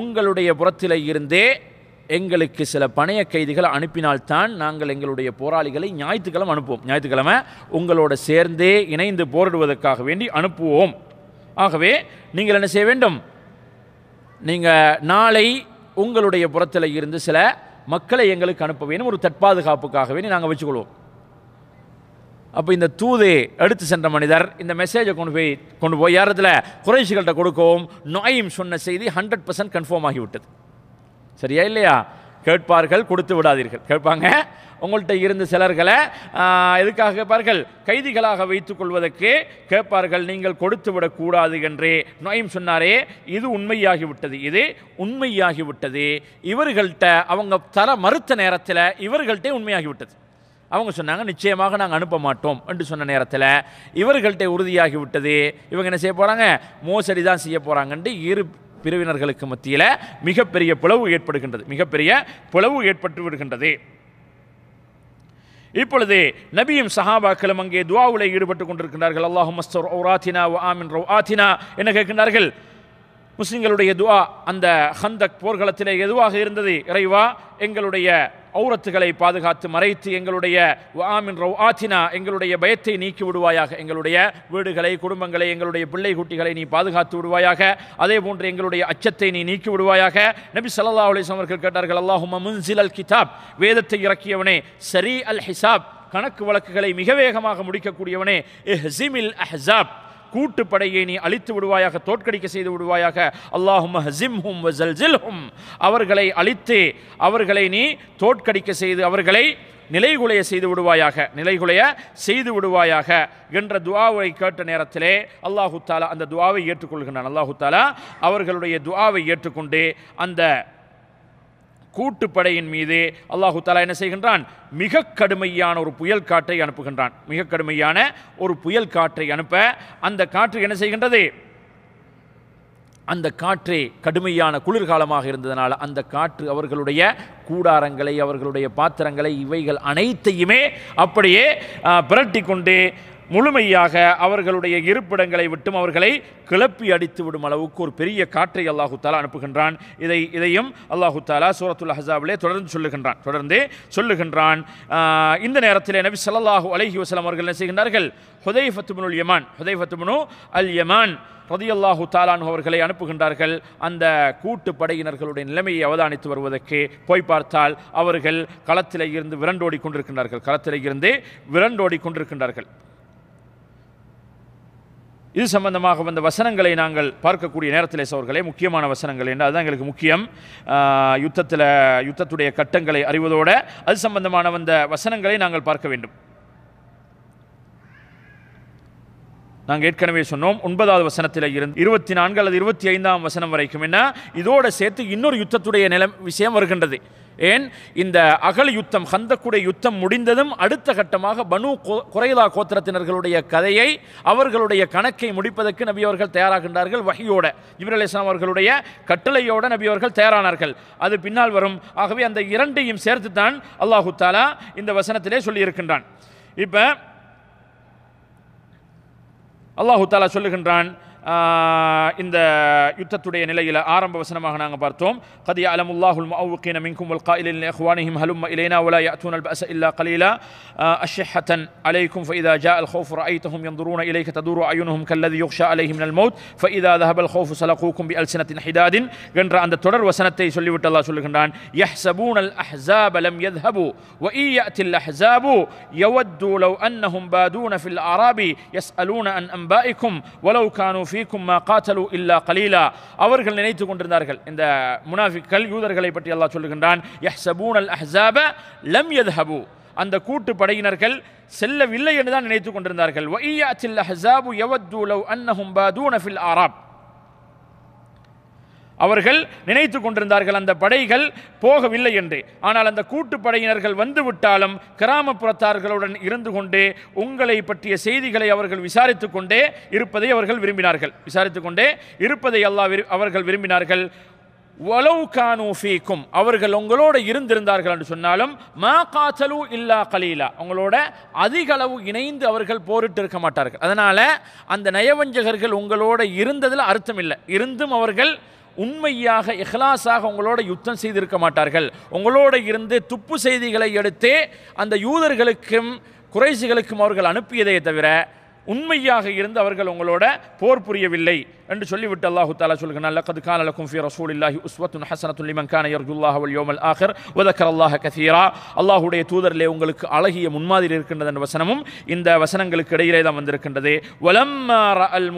உங்களுடைய புறத்தில் இருந்தே எங்களுக்கு சில பணைய கைதிகளை அனுப்பினால்தான் நாங்கள் எங்களுடைய போராளிகளை ஞாயிற்றுக்கிழமை அனுப்புவோம். ஞாயிற்றுக்கிழமை உங்களோட சேர்ந்தே இணைந்து போரிடுவதற்காக வேண்டி அனுப்புவோம். ஆகவே நீங்கள் என்ன செய்ய வேண்டும்? நீங்கள் நாளை உங்களுடைய புறத்தில் இருந்து சில மக்களை எங்களுக்கு அனுப்ப வேணும். ஒரு தற்பாதுகாப்புக்காகவே நாங்கள் வச்சுக்கொள்வோம். அப்போ இந்த தூது எடுத்து சென்ற மனிதர் இந்த மெசேஜை கொண்டு போய் கொண்டு போய் யாரத்தில்? குறைஷிகள்கிட்ட கொடுக்கவும் நோயும் சொன்ன செய்தி ஹண்ட்ரட் பர்சன்ட் கன்ஃபார்ம் ஆகிவிட்டது. சரியா இல்லையா? கேட்பார்கள் கொடுத்து விடாதீர்கள். கேட்பாங்க உங்கள்கிட்ட இருந்து சிலர்களை எதுக்காக கேட்பார்கள்? கைதிகளாக வைத்துக் கொள்வதற்கு கேட்பார்கள் நீங்கள் கொடுத்து விடக்கூடாது என்று. நோயும் சொன்னாரே இது உண்மையாகிவிட்டது இது உண்மையாகிவிட்டது. இவர்கள்ட்ட அவங்க தர மறுத்த நேரத்தில் இவர்கள்ட்டே உண்மையாகிவிட்டது. அவங்க சொன்னாங்க நிச்சயமாக நாங்கள் அனுப்ப மாட்டோம் என்று சொன்ன நேரத்தில் இவர்கள்ட்ட உறுதியாகி விட்டது இவங்க என்ன செய்ய போகிறாங்க மோசடி தான் செய்ய போகிறாங்கன்ட்டு இரு பிரிவினர்களுக்கு மத்தியில் மிகப்பெரிய பிளவு ஏற்படுகின்றது மிகப்பெரிய பிளவு ஏற்பட்டு விடுகின்றது. இப்பொழுது நபியும் சஹாபாக்களும் அங்கே துவாவுல ஈடுபட்டு கொண்டிருக்கிறார்கள் அல்லாஹு மஸ்தர் ஓராத்தினா ஓ ஆமின் ரோ ஆத்தினா என்ன கேட்கின்றார்கள். முஸ்லிம்களுடைய துவா அந்த ஹந்தக் போர்க்களத்திலே எதுவாக இருந்தது? இறைவா எங்களுடைய ஔரத்துகளை பாதுகாத்து மறைத்து எங்களுடைய ஆமின் ரவ் ஆத்தினா எங்களுடைய பயத்தை நீக்கி விடுவாயாக எங்களுடைய வீடுகளை குடும்பங்களை எங்களுடைய பிள்ளை குட்டிகளை நீ பாதுகாத்து விடுவாயாக. அதே போன்று எங்களுடைய அச்சத்தை நீ நீக்கி விடுவாயாக. நபி சல்லா அலிஸ்லாம் அவர்கள் கேட்டார்கள் அல்லாஹும் முன்சில் அல் கிதாப். வேதத்தை இறக்கியவனே சரி அல் ஹிசாப் கணக்கு வழக்குகளை மிக வேகமாக முடிக்கக்கூடியவனே இஹ்ஸிமில் கூட்டு கூட்டுப்படையை நீ அழித்து விடுவாயாக தோற்கடிக்க செய்து விடுவாயாக. அல்லாஹும் ஹசிம்ஹும் வஸல்ஜில்ஹும் அவர்களை அழித்து அவர்களை நீ தோற்கடிக்க செய்து அவர்களை நிலைகுலைய செய்து விடுவாயாக. நிலைகுலைய செய்து விடுவாயாக என்ற துவாவை கேட்ட நேரத்திலே அல்லாஹு தாலா அந்த துவாவை ஏற்றுக்கொள்கின்றான். அல்லாஹு தாலா அவர்களுடைய துவாவை ஏற்றுக்கொண்டு அந்த கூட்டுப்படையின் மீது அல்லாஹு தாலா என்ன செய்கின்றான்? மிக கடுமையான ஒரு புயல் காற்றை அனுப்புகின்றான். மிக கடுமையான ஒரு புயல் காற்றை அனுப்ப அந்த காற்று என்ன செய்கின்றது? அந்த காற்றே கடுமையான குளிர்காலமாக இருந்ததனால் அந்த காற்று அவர்களுடைய கூடாரங்களை அவர்களுடைய பாத்திரங்களை இவைகள் அனைத்தையுமே அப்படியே புரட்டி கொண்டு முழுமையாக அவர்களுடைய இருப்பிடங்களை விட்டும் அவர்களை கிளப்பி அடித்து விடும் அளவுக்கு ஒரு பெரிய காற்றை அல்லாஹு தாலா அனுப்புகின்றான். இதை இதையும் அல்லாஹு தாலா சூரத்துல் ஹசாபிலே தொடர்ந்து சொல்லுகின்றான். தொடர்ந்து சொல்லுகின்றான். இந்த நேரத்தில் நபி ஸல்லல்லாஹு அலஹி வசலம் அவர்கள் என்ன செய்கின்றார்கள்? ஹுதைஃபத்துபுனுல் யமான் ஹுதைஃபத்துபுனு அல் யமான் ரதியல்லாஹு தாலான் அவர்களை அனுப்புகின்றார்கள். அந்த கூட்டு படையினர்களுடைய நிலைமையை அவதானித்து வருவதற்கு போய் பார்த்தால் அவர்கள் களத்தில் இருந்து விரண்டோடி கொண்டிருக்கின்றார்கள். களத்தில் இருந்து விரண்டோடி கொண்டிருக்கின்றார்கள். இது சம்பந்தமாக வந்த வசனங்களை நாங்கள் பார்க்கக்கூடிய நேரத்தில் சோர்களே முக்கியமான வசனங்கள் என்று அதுதான் எங்களுக்கு முக்கியம். யுத்தத்தில் யுத்தத்துடைய கட்டங்களை அறிவதோடு அது சம்பந்தமான வந்த வசனங்களை நாங்கள் பார்க்க வேண்டும். நாங்கள் ஏற்கனவே சொன்னோம் ஒன்பதாவது வசனத்தில் இருந்து இருபத்தி நான்கு அல்லது இருபத்தி ஐந்தாம் வசனம் வரைக்கும் என்ன? இதோடு சேர்த்து இன்னொரு யுத்தத்துடைய நிலம் விஷயம் வருகின்றது. ஏன்? இந்த அகல் யுத்தம் ஹந்தக்குடைய யுத்தம் முடிந்ததும் அடுத்த கட்டமாக பனு குறைலா கோத்திரத்தினர்களுடைய கதையை அவர்களுடைய கணக்கை முடிப்பதற்கு நபி அவர்கள் தயாராகின்றார்கள் வகையோட இப்ராஹிம் அலிஸ்லாம் அவர்களுடைய கட்டளையோட நபி அவர்கள் தயாரானார்கள். அது பின்னால் வரும். ஆகவே அந்த இரண்டையும் சேர்த்து தான் அல்லாஹு தாலா இந்த வசனத்திலே சொல்லியிருக்கின்றான். இப்போ அல்லாஹு தாலா சொல்லுகின்றான் இந்த யுத்தத்துடைய நிலையில் ஆரம்ப வசனமாக நாங்கள் பார்த்தோம் قد يعلم الله المعوقين منكم والقائلين لإخوانهم هلم إلينا ولا يأتون البأس إلا قليلا آه، أشحة عليكم فإذا جاء الخوف رأيتهم ينظرون إليك تدور أعينهم كالذي يخشى عليه من الموت فإذا ذهب الخوف سلقوكم بألسنة حداد என்ற அந்த தொடர் வசனத்தை சொல்லிவிட்டு அல்லாஹ் சொல்லுகின்றான் يحسبون الأحزاب لم يذهبوا وإن يأتي الأحزاب يودوا لو أنهم بادون في الأعراب يسألون عن أنبائكم ولو كانوا فيكم ما قاتلوا إلا قليلا அவர்கள் நினைத்துக் கொண்டிருந்தார்கள் இந்த முனாஃபிக்கள் யூதர்களை பற்றி அல்லாஹ் சொல்லுகின்றான் يحسبون الأحزاب لم يذهبوا அந்த கூட்டு படையினர்கள் செல்லவில்லை என்று தான் நினைத்துக் கொண்டிருந்தார்கள் وإن يأتي الأحزاب يودوا لو أنهم بادون في الأعراب அவர்கள் நினைத்து கொண்டிருந்தார்கள் அந்த படைகள் போகவில்லை என்று. ஆனால் அந்த கூட்டு படையினர்கள் கிராமப்புறத்தார்களுடன் இருந்து கொண்டே உங்களை பற்றிய செய்திகளை அவர்கள் விசாரித்து கொண்டே இருப்பதை அவர்கள் விரும்பினார்கள். விசாரித்து கொண்டே இருப்பதை அல்லா விரு- அவர்கள் விரும்பினார்கள். ஒலவு கானூஃபீக்கும் அவர்கள் உங்களோட இருந்திருந்தார்கள் என்று சொன்னாலும் மா காத்தலு இல்லா கலீலா. உங்களோட அதிக அளவு இணைந்து அவர்கள் போரிட்டு இருக்க மாட்டார்கள். அதனால் அந்த நயவஞ்சகர்கள் உங்களோட இருந்ததில் அர்த்தம் இல்லை. இருந்தும் அவர்கள் உண்மையாக இஹ்லாஸாக உங்களோட யுத்தம் செய்திருக்க மாட்டார்கள். உங்களோட இருந்து துப்பு செய்திகளை எடுத்தே அந்த யூதர்களுக்கும் குறைசிகளுக்கும் அவர்கள் அனுப்பியதே தவிர உண்மையாக இருந்து அவர்கள் உங்களோட போர் புரியவில்லை. என்று சொல்லிவிட்டு அல்லாஹு தாலா சொல்கிறான் லக்கது கான லக்கும் ஃபி ரசூலில்லாஹி உஸ்வத்துன் ஹஸனத்துன் லிமன் கான யர்ஜுல்லாஹ் வல் யோமல் ஆஹிர் உதக்கர் அல்லாஹ கசீரா. அல்லாஹுடைய தூதரிலே உங்களுக்கு அழகிய முன்மாதிரி இருக்கின்றது என்ற வசனமும் இந்த வசனங்களுக்கு இடையிலே தான் வந்திருக்கின்றது. வலம்மா ரஅல்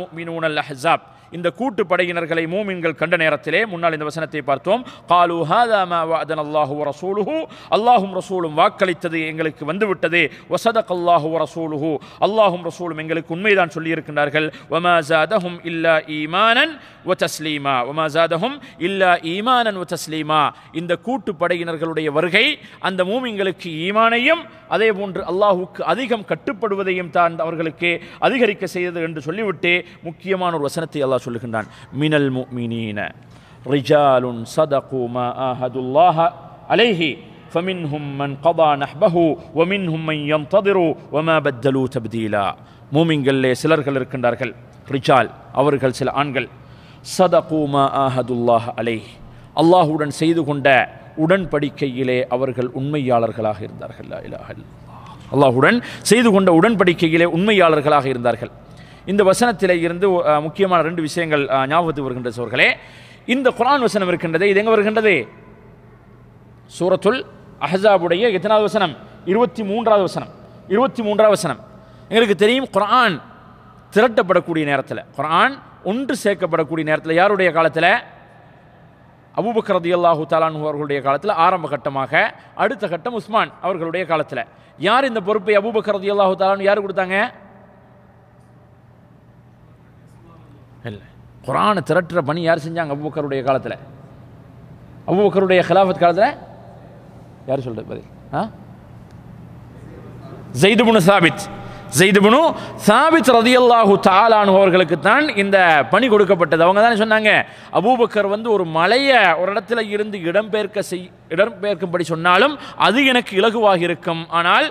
அல் அஹ்ஸாப் இந்த கூட்டு படையினர்களை மூமின்கள் கண்ட நேரத்திலே முன்னால் இந்த வசனத்தை பார்த்தோம். காலு ஹாதா மா அல்லாஹு ரசூலுஹு. அல்லாஹும் ரசூலும் வாக்களித்தது எங்களுக்கு வந்துவிட்டது. வசதக் அல்லாஹு ரசூலுஹு. அல்லாஹும் ரசூலும் எங்களுக்கு உண்மைதான் சொல்லியிருக்கின்றார்கள். வமா ஜாதஹும் இல்லா ஈமானன் வ தஸ்லீமா வமா ஜாதஹும் இல்லா ஈமானன் வ தஸ்லீமா இந்த கூட்டு படையினர்களுடைய வருகை அந்த மூமின்களுக்கு ஈமானையும் அதே போன்று அல்லாஹுக்கு அதிகம் கட்டுப்படுவதையும் தான் அவர்களுக்கு அதிகரிக்க செய்தது என்று சொல்லிவிட்டு முக்கியமான ஒரு வசனத்தை அல்லாஹ் சொல்லுகின்றான் மினல் முஃமினீன ரிஜாலுன் சதகு மா ஆஹதுல்லாஹ அலைஹி فمنهم من قضى نحبه ومنهم من ينتظر وما بدلوا تبديلا மூமின்களிலே சிலர்கள் இருக்கின்றார்கள் ரிஜால் அவர்கள் சில ஆண்கள் சதகூமா அஹதுல்லாஹ் அலை அல்லாஹுடன் செய்து கொண்ட உடன்படிக்கையிலே அவர்கள் உண்மையாளர்களாக இருந்தார்கள். லா அல்லாஹுடன் செய்து கொண்ட உடன்படிக்கையிலே உண்மையாளர்களாக இருந்தார்கள். இந்த வசனத்திலே இருந்து முக்கியமான ரெண்டு விஷயங்கள் ஞாபகத்துக்கு வருகின்ற சோர்களே. இந்த குரான் வசனம் இருக்கின்றது. இது எங்கே வருகின்றது? சூரத்துல் அஹ்ஸாபுடைய எத்தனாவது வசனம்? இருபத்தி மூன்றாவது வசனம். இருபத்தி மூன்றாவது வசனம். எங்களுக்கு தெரியும் குரான் திரட்டப்படக்கூடிய நேரத்தில் குரான் ஒன்று சேர்க்கப்படக்கூடிய நேரத்தில் யாருடைய காலத்தில்? அபுபக்ரதி அல்லாஹூ தாலான் அவர்களுடைய காலத்தில் ஆரம்ப கட்டமாக அடுத்த கட்டம் உஸ்மான் அவர்களுடைய காலத்தில். யார் இந்த பொறுப்பை அபுபக்ரதி அல்லாஹூ தாலான் யார் கொடுத்தாங்க? இல்லை. குரானை திரட்டுற பணி யார் செஞ்சாங்க அபுபக்கருடைய காலத்தில்? அபூபக்கருடைய ஹிலாஃபத் காலத்தில்? யார் சொல்கிறது பதில்? ஆ? ஜெய்துபுனு சாபித். ஜெய்துபுனு சாபித் ரதியல்லாஹு தாலானு அவர்களுக்கு தான் இந்த பணி கொடுக்கப்பட்டது. அவங்க தானே சொன்னாங்க அபூபக்கர் வந்து ஒரு மலையை ஒரு இடத்துல இருந்து இடம்பெயர்க்க செய் இடம்பெயர்க்கும்படி சொன்னாலும் அது எனக்கு இலகுவாக இருக்கும். ஆனால்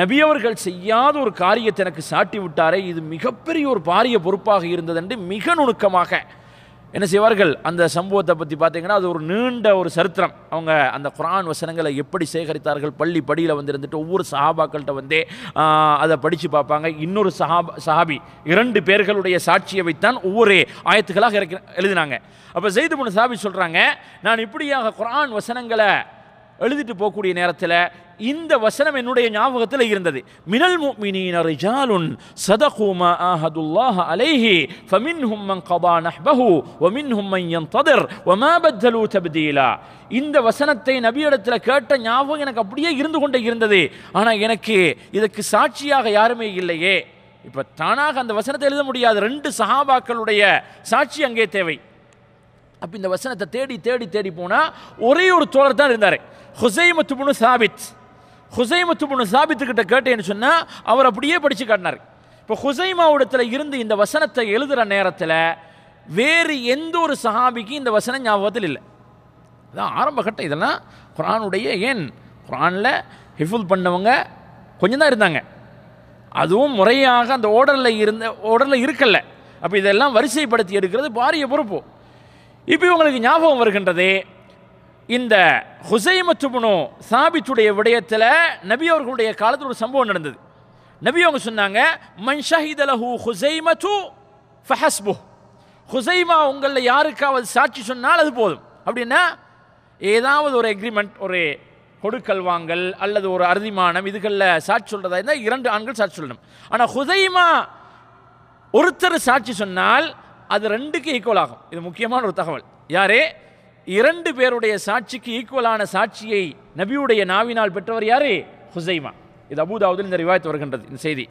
நபியவர்கள் செய்யாத ஒரு காரியத்தை எனக்கு சாட்டி விட்டாரே இது மிகப்பெரிய ஒரு பாரிய பொறுப்பாக இருந்தது என்று மிக நுணுக்கமாக என்ன செய்வார்கள்? அந்த சம்பவத்தை பற்றி பார்த்தீங்கன்னா அது ஒரு நீண்ட ஒரு சரித்திரம். அவங்க அந்த குரான் வசனங்களை எப்படி சேகரித்தார்கள் பள்ளி படியில் வந்து இருந்துட்டு ஒவ்வொரு சஹாபாக்கள்கிட்ட வந்து அதை படித்து பார்ப்பாங்க. இன்னொரு சஹாபா சஹாபி இரண்டு பேர்களுடைய சாட்சியை வைத்தான் ஒவ்வொரு ஆயத்துக்களாக இறக்கி எழுதினாங்க. அப்போ ஜெயிது முன் சாபி சொல்கிறாங்க நான் இப்படியாக குரான் வசனங்களை எழுதிட்டு போகக்கூடிய நேரத்தில் இந்த வசனம் என்னுடைய ஞாபகத்தில் இருந்தது. மினல் முஃமினீன ரிஜாலுன் சதகு மா ஆஹதுல்லாஹ அலைஹி ஃபமின்ஹும் மன் கதா நஹ்பஹு வமின்ஹும் மன் யன்ததிர் வமா பத்தலு தப்தீலா. இந்த வசனத்தை நபியிடத்தில் கேட்ட ஞாபகம் எனக்கு அப்படியே இருந்து கொண்டே இருந்தது. ஆனால் எனக்கு இதற்கு சாட்சியாக யாருமே இல்லையே. இப்போ தானாக அந்த வசனத்தை எழுத முடியாது. ரெண்டு சஹாபாக்களுடைய சாட்சி அங்கே தேவை. அப்போ இந்த வசனத்தை தேடி தேடி தேடி போனால் ஒரே ஒரு தோழர் தான் இருந்தார். ஹுசைமத்து புனு சாபித். ஹுசைமத்து புனு சாபித்துக்கிட்ட கேட்டேன்னு சொன்னால் அவர் அப்படியே படித்து காட்டினார். இப்போ ஹுசைமாவிடத்தில் இருந்து இந்த வசனத்தை எழுதுகிற நேரத்தில் வேறு எந்த ஒரு சஹாபிக்கும் இந்த வசனம் ஞாபகத்தில் இல்லை. அதான் ஆரம்ப கட்டம். இதெல்லாம் குரானுடைய ஏன்? குரானில் ஹிஃபுல் பண்ணவங்க கொஞ்சம் தான் இருந்தாங்க. அதுவும் முறையாக அந்த ஓடரில் இருந்த ஓடரில் இருக்கல அப்போ இதெல்லாம் வரிசைப்படுத்தி எடுக்கிறது பாரிய பொறுப்பு. இப்போ இவங்களுக்கு ஞாபகம் வருகின்றது இந்த ஹுசைமத்துபுனு சாபித்துடைய விடயத்தில் நபி அவர்களுடைய காலத்தில் ஒரு சம்பவம் நடந்தது. நபி அவங்க சொன்னாங்க மன் ஷஹிதலஹு ஹுசைமத்து ஃபஹஸ்பு ஹுசைமா உங்களில் யாருக்காவது சாட்சி சொன்னால் அது போதும். அப்படின்னா ஏதாவது ஒரு எக்ரிமெண்ட் ஒரு கொடுக்கல் வாங்கல் அல்லது ஒரு அறுதிமானம் இதுகளில் சாட்சி சொல்கிறதா இருந்தால் இரண்டு ஆண்கள் சாட்சி சொல்லணும். ஆனால் ஹுசைமா ஒருத்தர் சாட்சி சொன்னால் அது ரெண்டுக்கு ஈக்குவல் ஆகும். இது முக்கியமான ஒரு தகவல். யாரே? இரண்டு பேருடைய சாட்சிக்கு ஈக்குவலான சாட்சியை நபியுடைய நாவினால் பெற்றவர் யாரு? ஹுசைமா. இது அபூதாவுதில் இந்த ரிவாயத்து வருகின்றது இந்த செய்தி.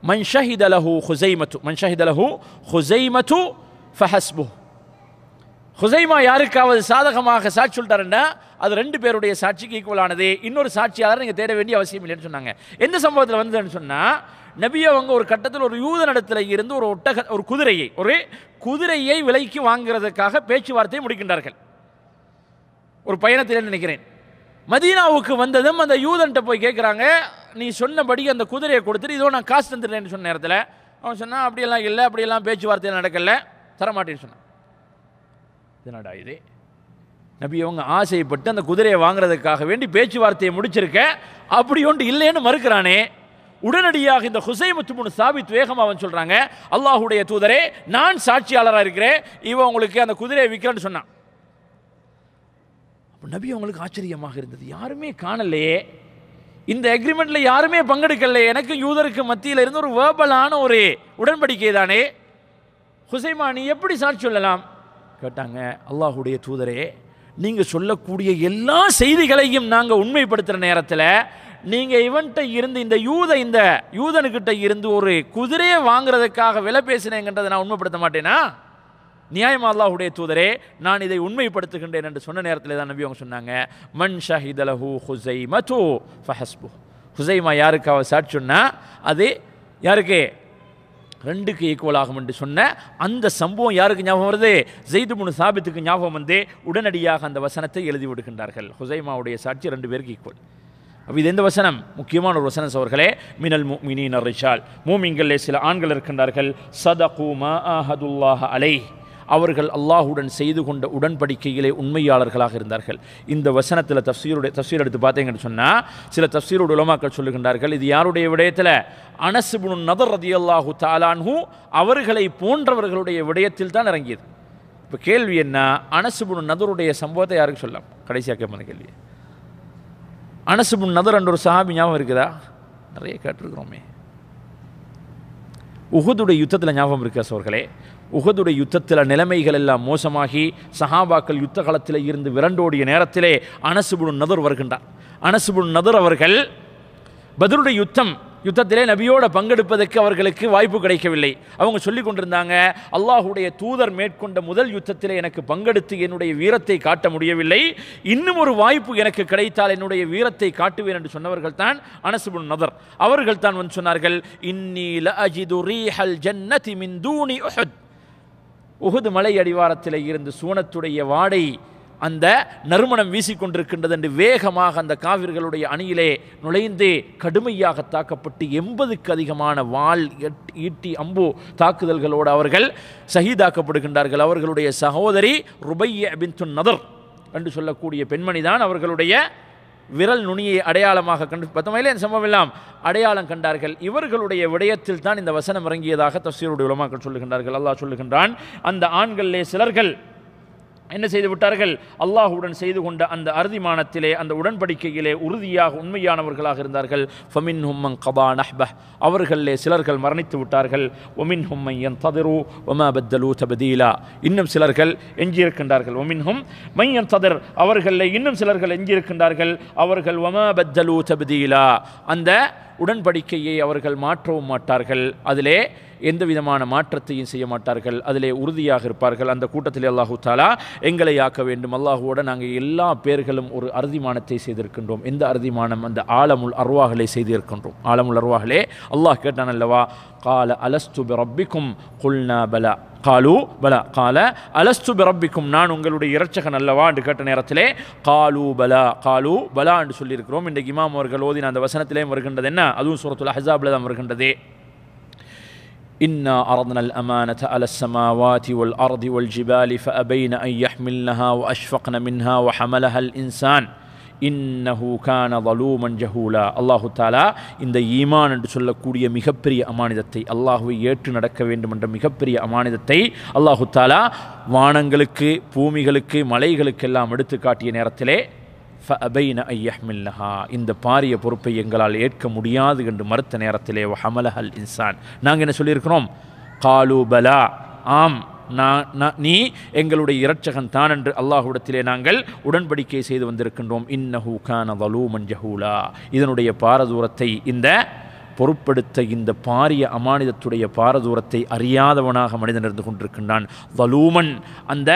மன் ஷஹிதலஹு ஹுசைமத்து மன் ஷஹிதலஹு ஹுசைமத்து ஃபஹஸ்பு ஹுசைமா யாருக்காவது சாதகமாக சாட்சி சொல்லிட்டாருன்னா அது ரெண்டு பேருடைய சாட்சிக்கு ஈக்குவலானது இன்னொரு சாட்சியாளர் நீங்கள் தேட வேண்டிய அவசியம் இல்லைன்னு சொன்னாங்க. எந்த சம்பவத்தில் வந்ததுன்னு சொன்னால் நபி அவங்க ஒரு கட்டத்தில் ஒரு யூத நடத்தில் இருந்து ஒரு ஒட்டக ஒரு குதிரையை ஒரு குதிரையை விலைக்கு வாங்குறதுக்காக பேச்சுவார்த்தையை முடிக்கின்றார்கள். ஒரு பயணத்தில் நினைக்கிறேன். மதீனாவுக்கு வந்ததும் அந்த யூதன்ட்ட போய் கேட்குறாங்க நீ சொன்னபடி அந்த குதிரையை கொடுத்துட்டு இதோ நான் காசு தந்துடுறேன்னு சொன்ன நேரத்தில் அவன் சொன்னான் அப்படியெல்லாம் இல்லை அப்படியெல்லாம் பேச்சுவார்த்தை நடக்கலை தரமாட்டேன்னு சொன்னான். என்னடா இது? நபி அவங்க ஆசைப்பட்டு அந்த குதிரையை வாங்குறதுக்காக வேண்டி பேச்சுவார்த்தையை முடிச்சிருக்க. அப்படி ஒன்று இல்லைன்னு மறுக்கிறானே. உடனடியாக இந்த ஹுசைமத்து முன் சாபித் வேகமாக அவன் சொல்கிறாங்க அல்லாஹுடைய தூதரே நான் சாட்சியாளராக இருக்கிறேன். இவன் உங்களுக்கு அந்த குதிரையை விற்கிறேன்னு சொன்னான். அப்போ நபி அவங்களுக்கு ஆச்சரியமாக இருந்தது. யாருமே காணலையே. இந்த அக்ரிமெண்ட்டில் யாருமே பங்கெடுக்கலையே. எனக்கு யூதருக்கு மத்தியில் இருந்து ஒரு வேர்பலான ஒரு உடன்படிக்கை தானே ஹுசைமா நீ எப்படி சாட்சி சொல்லலாம்? கேட்டாங்க அல்லாஹுடைய தூதரே நீங்கள் சொல்லக்கூடிய எல்லா செய்திகளையும் நாங்கள் உண்மைப்படுத்துகிற நேரத்தில் நீங்கள் இவன்கிட்ட இருந்து இந்த யூத இந்த யூதனுக்கிட்ட இருந்து ஒரு குதிரையை வாங்குறதுக்காக விலை பேசினேங்கன்றதை நான் உண்மைப்படுத்த மாட்டேனா? நியாயமா அல்லாஹுடைய தூதரே நான் இதை உண்மைப்படுத்துகின்றேன் என்று சொன்ன நேரத்தில் தான் நம்பி அவங்க சொன்னாங்க மன் ஷஹிதலஹு ஹுசைமது ஃபஹஸ்பு ஹுசைமா யாருக்காக அவ சாட்சி சொன்னால் அது யாருக்கு? ரெண்டுக்கு ஈக்குவல் ஆகும் என்று சொன்ன அந்த சம்பவம் யாருக்கு ஞாபகம் வருது? ஜெயிது முனு சாபித்துக்கு ஞாபகம் வந்து உடனடியாக அந்த வசனத்தை எழுதி விடுகின்றார்கள். ஹுசைமாவுடைய சாட்சி ரெண்டு பேருக்கு ஈக்குவல் அப்போ இது எந்த வசனம்? முக்கியமான ஒரு வசனம் அவர்களே மினல் மினி நரிஷால் மூமிங்களிலே சில ஆண்கள் இருக்கின்றார்கள். சதகு மா அலை அவர்கள் அல்லாஹுடன் செய்து கொண்ட உடன்படிக்கையிலே உண்மையாளர்களாக இருந்தார்கள். இந்த வசனத்தில் தஃசீருடைய தஃசீர் எடுத்து பார்த்தீங்கன்னு சொன்னால் சில தஃசீருடைய உலமாக்கள் சொல்லுகின்றார்கள் இது யாருடைய விடயத்தில்? அனசுபுனு நதர் ரதி அல்லாஹு தாலான்ஹு அவர்களை போன்றவர்களுடைய விடயத்தில் தான் இறங்கியது. இப்போ கேள்வி என்ன? அனசுபுனு நதருடைய சம்பவத்தை யாருக்கு சொல்லலாம்? கடைசியாக கேட்பது கேள்வி அனசுபுன் நதர் என்ற ஒரு சஹாபி ஞாபகம் இருக்குதா? நிறைய கேட்டிருக்கிறோமே. உஹதுடைய யுத்தத்தில் ஞாபகம் இருக்கா சோர்களே? உகதுடைய யுத்தத்தில் நிலைமைகள் எல்லாம் மோசமாகி சஹாபாக்கள் யுத்த காலத்தில் இருந்து விரண்டோடிய நேரத்திலே அனசுபுன் நதர் வருகின்றார். அனசுபுன் நதர் அவர்கள் பதிலுடைய யுத்தம் யுத்தத்திலே நபியோட பங்கெடுப்பதற்கு அவர்களுக்கு வாய்ப்பு கிடைக்கவில்லை. அவங்க சொல்லி கொண்டிருந்தாங்க அல்லாஹுடைய தூதர் மேற்கொண்ட முதல் யுத்தத்திலே எனக்கு பங்கெடுத்து என்னுடைய வீரத்தை காட்ட முடியவில்லை. இன்னும் ஒரு வாய்ப்பு எனக்கு கிடைத்தால் என்னுடைய வீரத்தை காட்டுவேன் என்று சொன்னவர்கள் தான் அனசுபுன் நதர். அவர்கள் தான் வந்து சொன்னார்கள் இன்னி அஜிது ரீஹல் ஜன்னதி மின் தூணி உகுது மலை அடிவாரத்தில் இருந்து சூனத்துடைய வாடை அந்த நறுமணம் வீசிக்கொண்டிருக்கின்றது என்று வேகமாக அந்த காவிர்களுடைய அணியிலே நுழைந்து கடுமையாக தாக்கப்பட்டு எண்பதுக்கு அதிகமான வாள் எட்- ஈட்டி அம்பு தாக்குதல்களோடு அவர்கள் சகிதாக்கப்படுகின்றார்கள். அவர்களுடைய சகோதரி ருபைய பின்துன் நதர் என்று சொல்லக்கூடிய பெண்மணிதான் அவர்களுடைய விரல் நுனியை அடையாளமாக கண்டு பத்தமையிலே இந்த சம்பவம் எல்லாம் அடையாளம் கண்டார்கள். இவர்களுடைய விடயத்தில் தான் இந்த வசனம் இறங்கியதாக தஃசீருடைய உலமாக்கள் சொல்லுகின்றார்கள். அல்லாஹ் சொல்லுகின்றான் அந்த ஆண்களிலே சிலர்கள் என்ன செய்து விட்டார்கள்? அல்லாஹுடன் செய்து கொண்ட அந்த அறுதிமானத்திலே அந்த உடன்படிக்கையிலே உறுதியாக உண்மையானவர்களாக இருந்தார்கள். ஃபமின் ஹும்மங் கபா நஹ்பஹ். அவர்களே சிலர்கள் மரணித்து விட்டார்கள். ஒமின் ஹும்மையன் ததிரு ஒமா பத்தலு தபதீலா. இன்னும் சிலர்கள் எஞ்சியிருக்கின்றார்கள். ஒமின் ஹும் மையன் ததர் அவர்களில் இன்னும் சிலர்கள் எஞ்சியிருக்கின்றார்கள். அவர்கள் ஒமா பத்தலு தபதீலா. அந்த உடன்படிக்கையை அவர்கள் மாற்றவும் மாட்டார்கள். அதிலே எந்த விதமான மாற்றத்தையும் செய்ய மாட்டார்கள். அதிலே உறுதியாக இருப்பார்கள். அந்த கூட்டத்தில் அல்லாஹு தாலா எங்களை ஆக்க வேண்டும். அல்லாஹுவோட நாங்கள் எல்லா பேர்களும் ஒரு அறுதிமானத்தை செய்திருக்கின்றோம். எந்த அறுதிமானம் அந்த ஆலமுல் அருவாகளை செய்திருக்கின்றோம். ஆலமுல் அருவாகளே அல்லாஹ் கேட்டான் அல்லவா? கால அலஸ்து ரப்பிக்கும் குல்னா பலா காலு பலா கால அலஸ்து ரப்பிக்கும் நான் உங்களுடைய இரட்சகன் அல்லவா என்று கேட்ட நேரத்திலே காலு பலா காலு பலா என்று சொல்லியிருக்கிறோம் இன்றைக்கு இமாம் அவர்கள் ஓதின அந்த வசனத்திலேயும் வருகின்றது என்ன அதுவும் சூரத்துல் அஹ்ஸாப்ல தான் வருகின்றது إنا أرضنا الأمانة على السماوات والأرض والجبال فأبين أن يحملنها وأشفقن منها وحملها الإنسان இன்னஹு கான வலூமன் ஜஹூலா. அல்லாஹு தாலா இந்த ஈமான் என்று சொல்லக்கூடிய மிகப்பெரிய அமானிதத்தை அல்லாஹுவை ஏற்று நடக்க வேண்டும் என்ற மிகப்பெரிய அமானிதத்தை அல்லாஹு தாலா வானங்களுக்கு பூமிகளுக்கு மலைகளுக்கெல்லாம் எடுத்து காட்டிய நேரத்திலே ஃபஅபைன ஐயஹ்மில்லஹா இந்த பாரிய பொறுப்பை எங்களால் ஏற்க முடியாது என்று மறுத்த நேரத்திலே ஹமலஹல் இன்சான். நாங்கள் என்ன சொல்லியிருக்கிறோம்? காலு பலா. ஆம். நான் நீ எங்களுடைய இரட்சகன் தான் என்று அல்லாஹுடத்திலே நாங்கள் உடன்படிக்கை செய்து வந்திருக்கின்றோம். இன்னஹு கான வலூமன் ஜஹூலா. இதனுடைய பாரதூரத்தை இந்த பொறுப்படுத்த இந்த பாரிய அமானிதத்துடைய பாரதூரத்தை அறியாதவனாக மனிதன் இருந்து கொண்டிருக்கின்றான். வலூமன் அந்த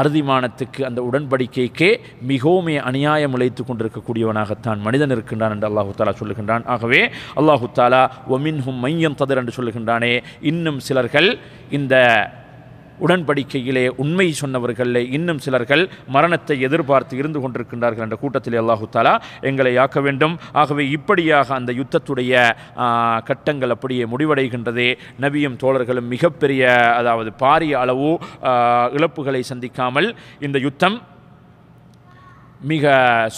அறுதிமானத்துக்கு அந்த உடன்படிக்கைக்கு மிகவும் அநியாயம் இழைத்து கொண்டிருக்கக்கூடியவனாகத்தான் மனிதன் இருக்கின்றான் என்று அல்லாஹு தாலா சொல்லுகின்றான். ஆகவே அல்லாஹு தாலா ஒமின் ஹும் மையம் ததர் என்று சொல்லுகின்றானே. இன்னும் சிலர்கள் இந்த உடன்படிக்கையிலே உண்மை சொன்னவர்களே இன்னும் சிலர்கள் மரணத்தை எதிர்பார்த்து இருந்து கொண்டிருக்கின்றார்கள் என்ற கூட்டத்தில் அல்லாஹு தாலா எங்களை ஆக்க வேண்டும். ஆகவே இப்படியாக அந்த யுத்தத்துடைய கட்டங்கள் அப்படியே முடிவடைகின்றது. நபியும் தோழர்களும் மிகப்பெரிய அதாவது பாரிய அளவு இழப்புகளை சந்திக்காமல் இந்த யுத்தம் மிக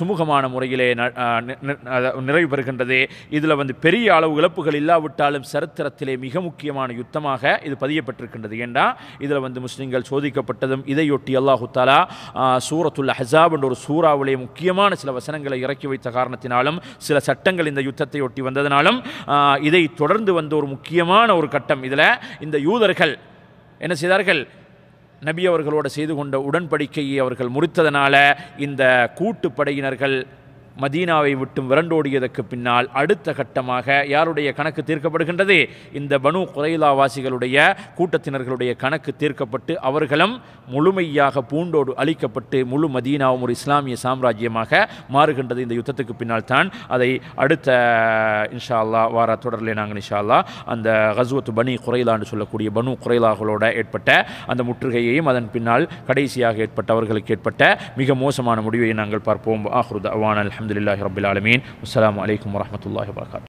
சுமூகமான முறையிலே ந- நிறைவு பெறுகின்றது. இதில் வந்து பெரிய அளவு இழப்புகள் இல்லாவிட்டாலும் சரித்திரத்திலே மிக முக்கியமான யுத்தமாக இது பதியப்பட்டிருக்கின்றது. ஏண்டா? இதில் வந்து முஸ்லீம்கள் சோதிக்கப்பட்டதும் இதையொட்டி அல்லாஹு தாலா சூரத்துள்ள சூரத்துல் ஹஸாப் என்ற ஒரு சூறாவிலே முக்கியமான சில வசனங்களை இறக்கி வைத்த காரணத்தினாலும் சில சட்டங்கள் இந்த யுத்தத்தை ஒட்டி வந்ததினாலும் இதை தொடர்ந்து வந்த ஒரு முக்கியமான ஒரு கட்டம். இதில் இந்த யூதர்கள் என்ன செய்தார்கள்? நபி அவர்களோடு செய்து கொண்ட உடன்படிக்கையை அவர்கள் முறித்ததனால இந்த கூட்டு படையினர்கள் மதீனாவை விட்டு விரண்டோடியதற்கு பின்னால் அடுத்த கட்டமாக யாருடைய கணக்கு தீர்க்கப்படுகின்றது? இந்த பனு குறைலாவாசிகளுடைய கூட்டத்தினர்களுடைய கணக்கு தீர்க்கப்பட்டு அவர்களும் முழுமையாக பூண்டோடு அழிக்கப்பட்டு முழு மதீனாவும் ஒரு இஸ்லாமிய சாம்ராஜ்யமாக மாறுகின்றது. இந்த யுத்தத்துக்கு பின்னால் தான் அதை அடுத்த இன்ஷா அல்லாஹ் வார தொடரில் நாங்கள் இன்ஷா அல்லா அந்த கஸ்வத்து பனி குறைலான்னு சொல்லக்கூடிய பனு குறைலாகளோட ஏற்பட்ட அந்த முற்றுகையையும் அதன் பின்னால் கடைசியாக ஏற்பட்ட அவர்களுக்கு ஏற்பட்ட மிக மோசமான முடிவை நாங்கள் பார்ப்போம். ஆஹ்ருத் அவான் والحمد لله رب العالمين. والسلام عليكم ورحمة الله وبركاته.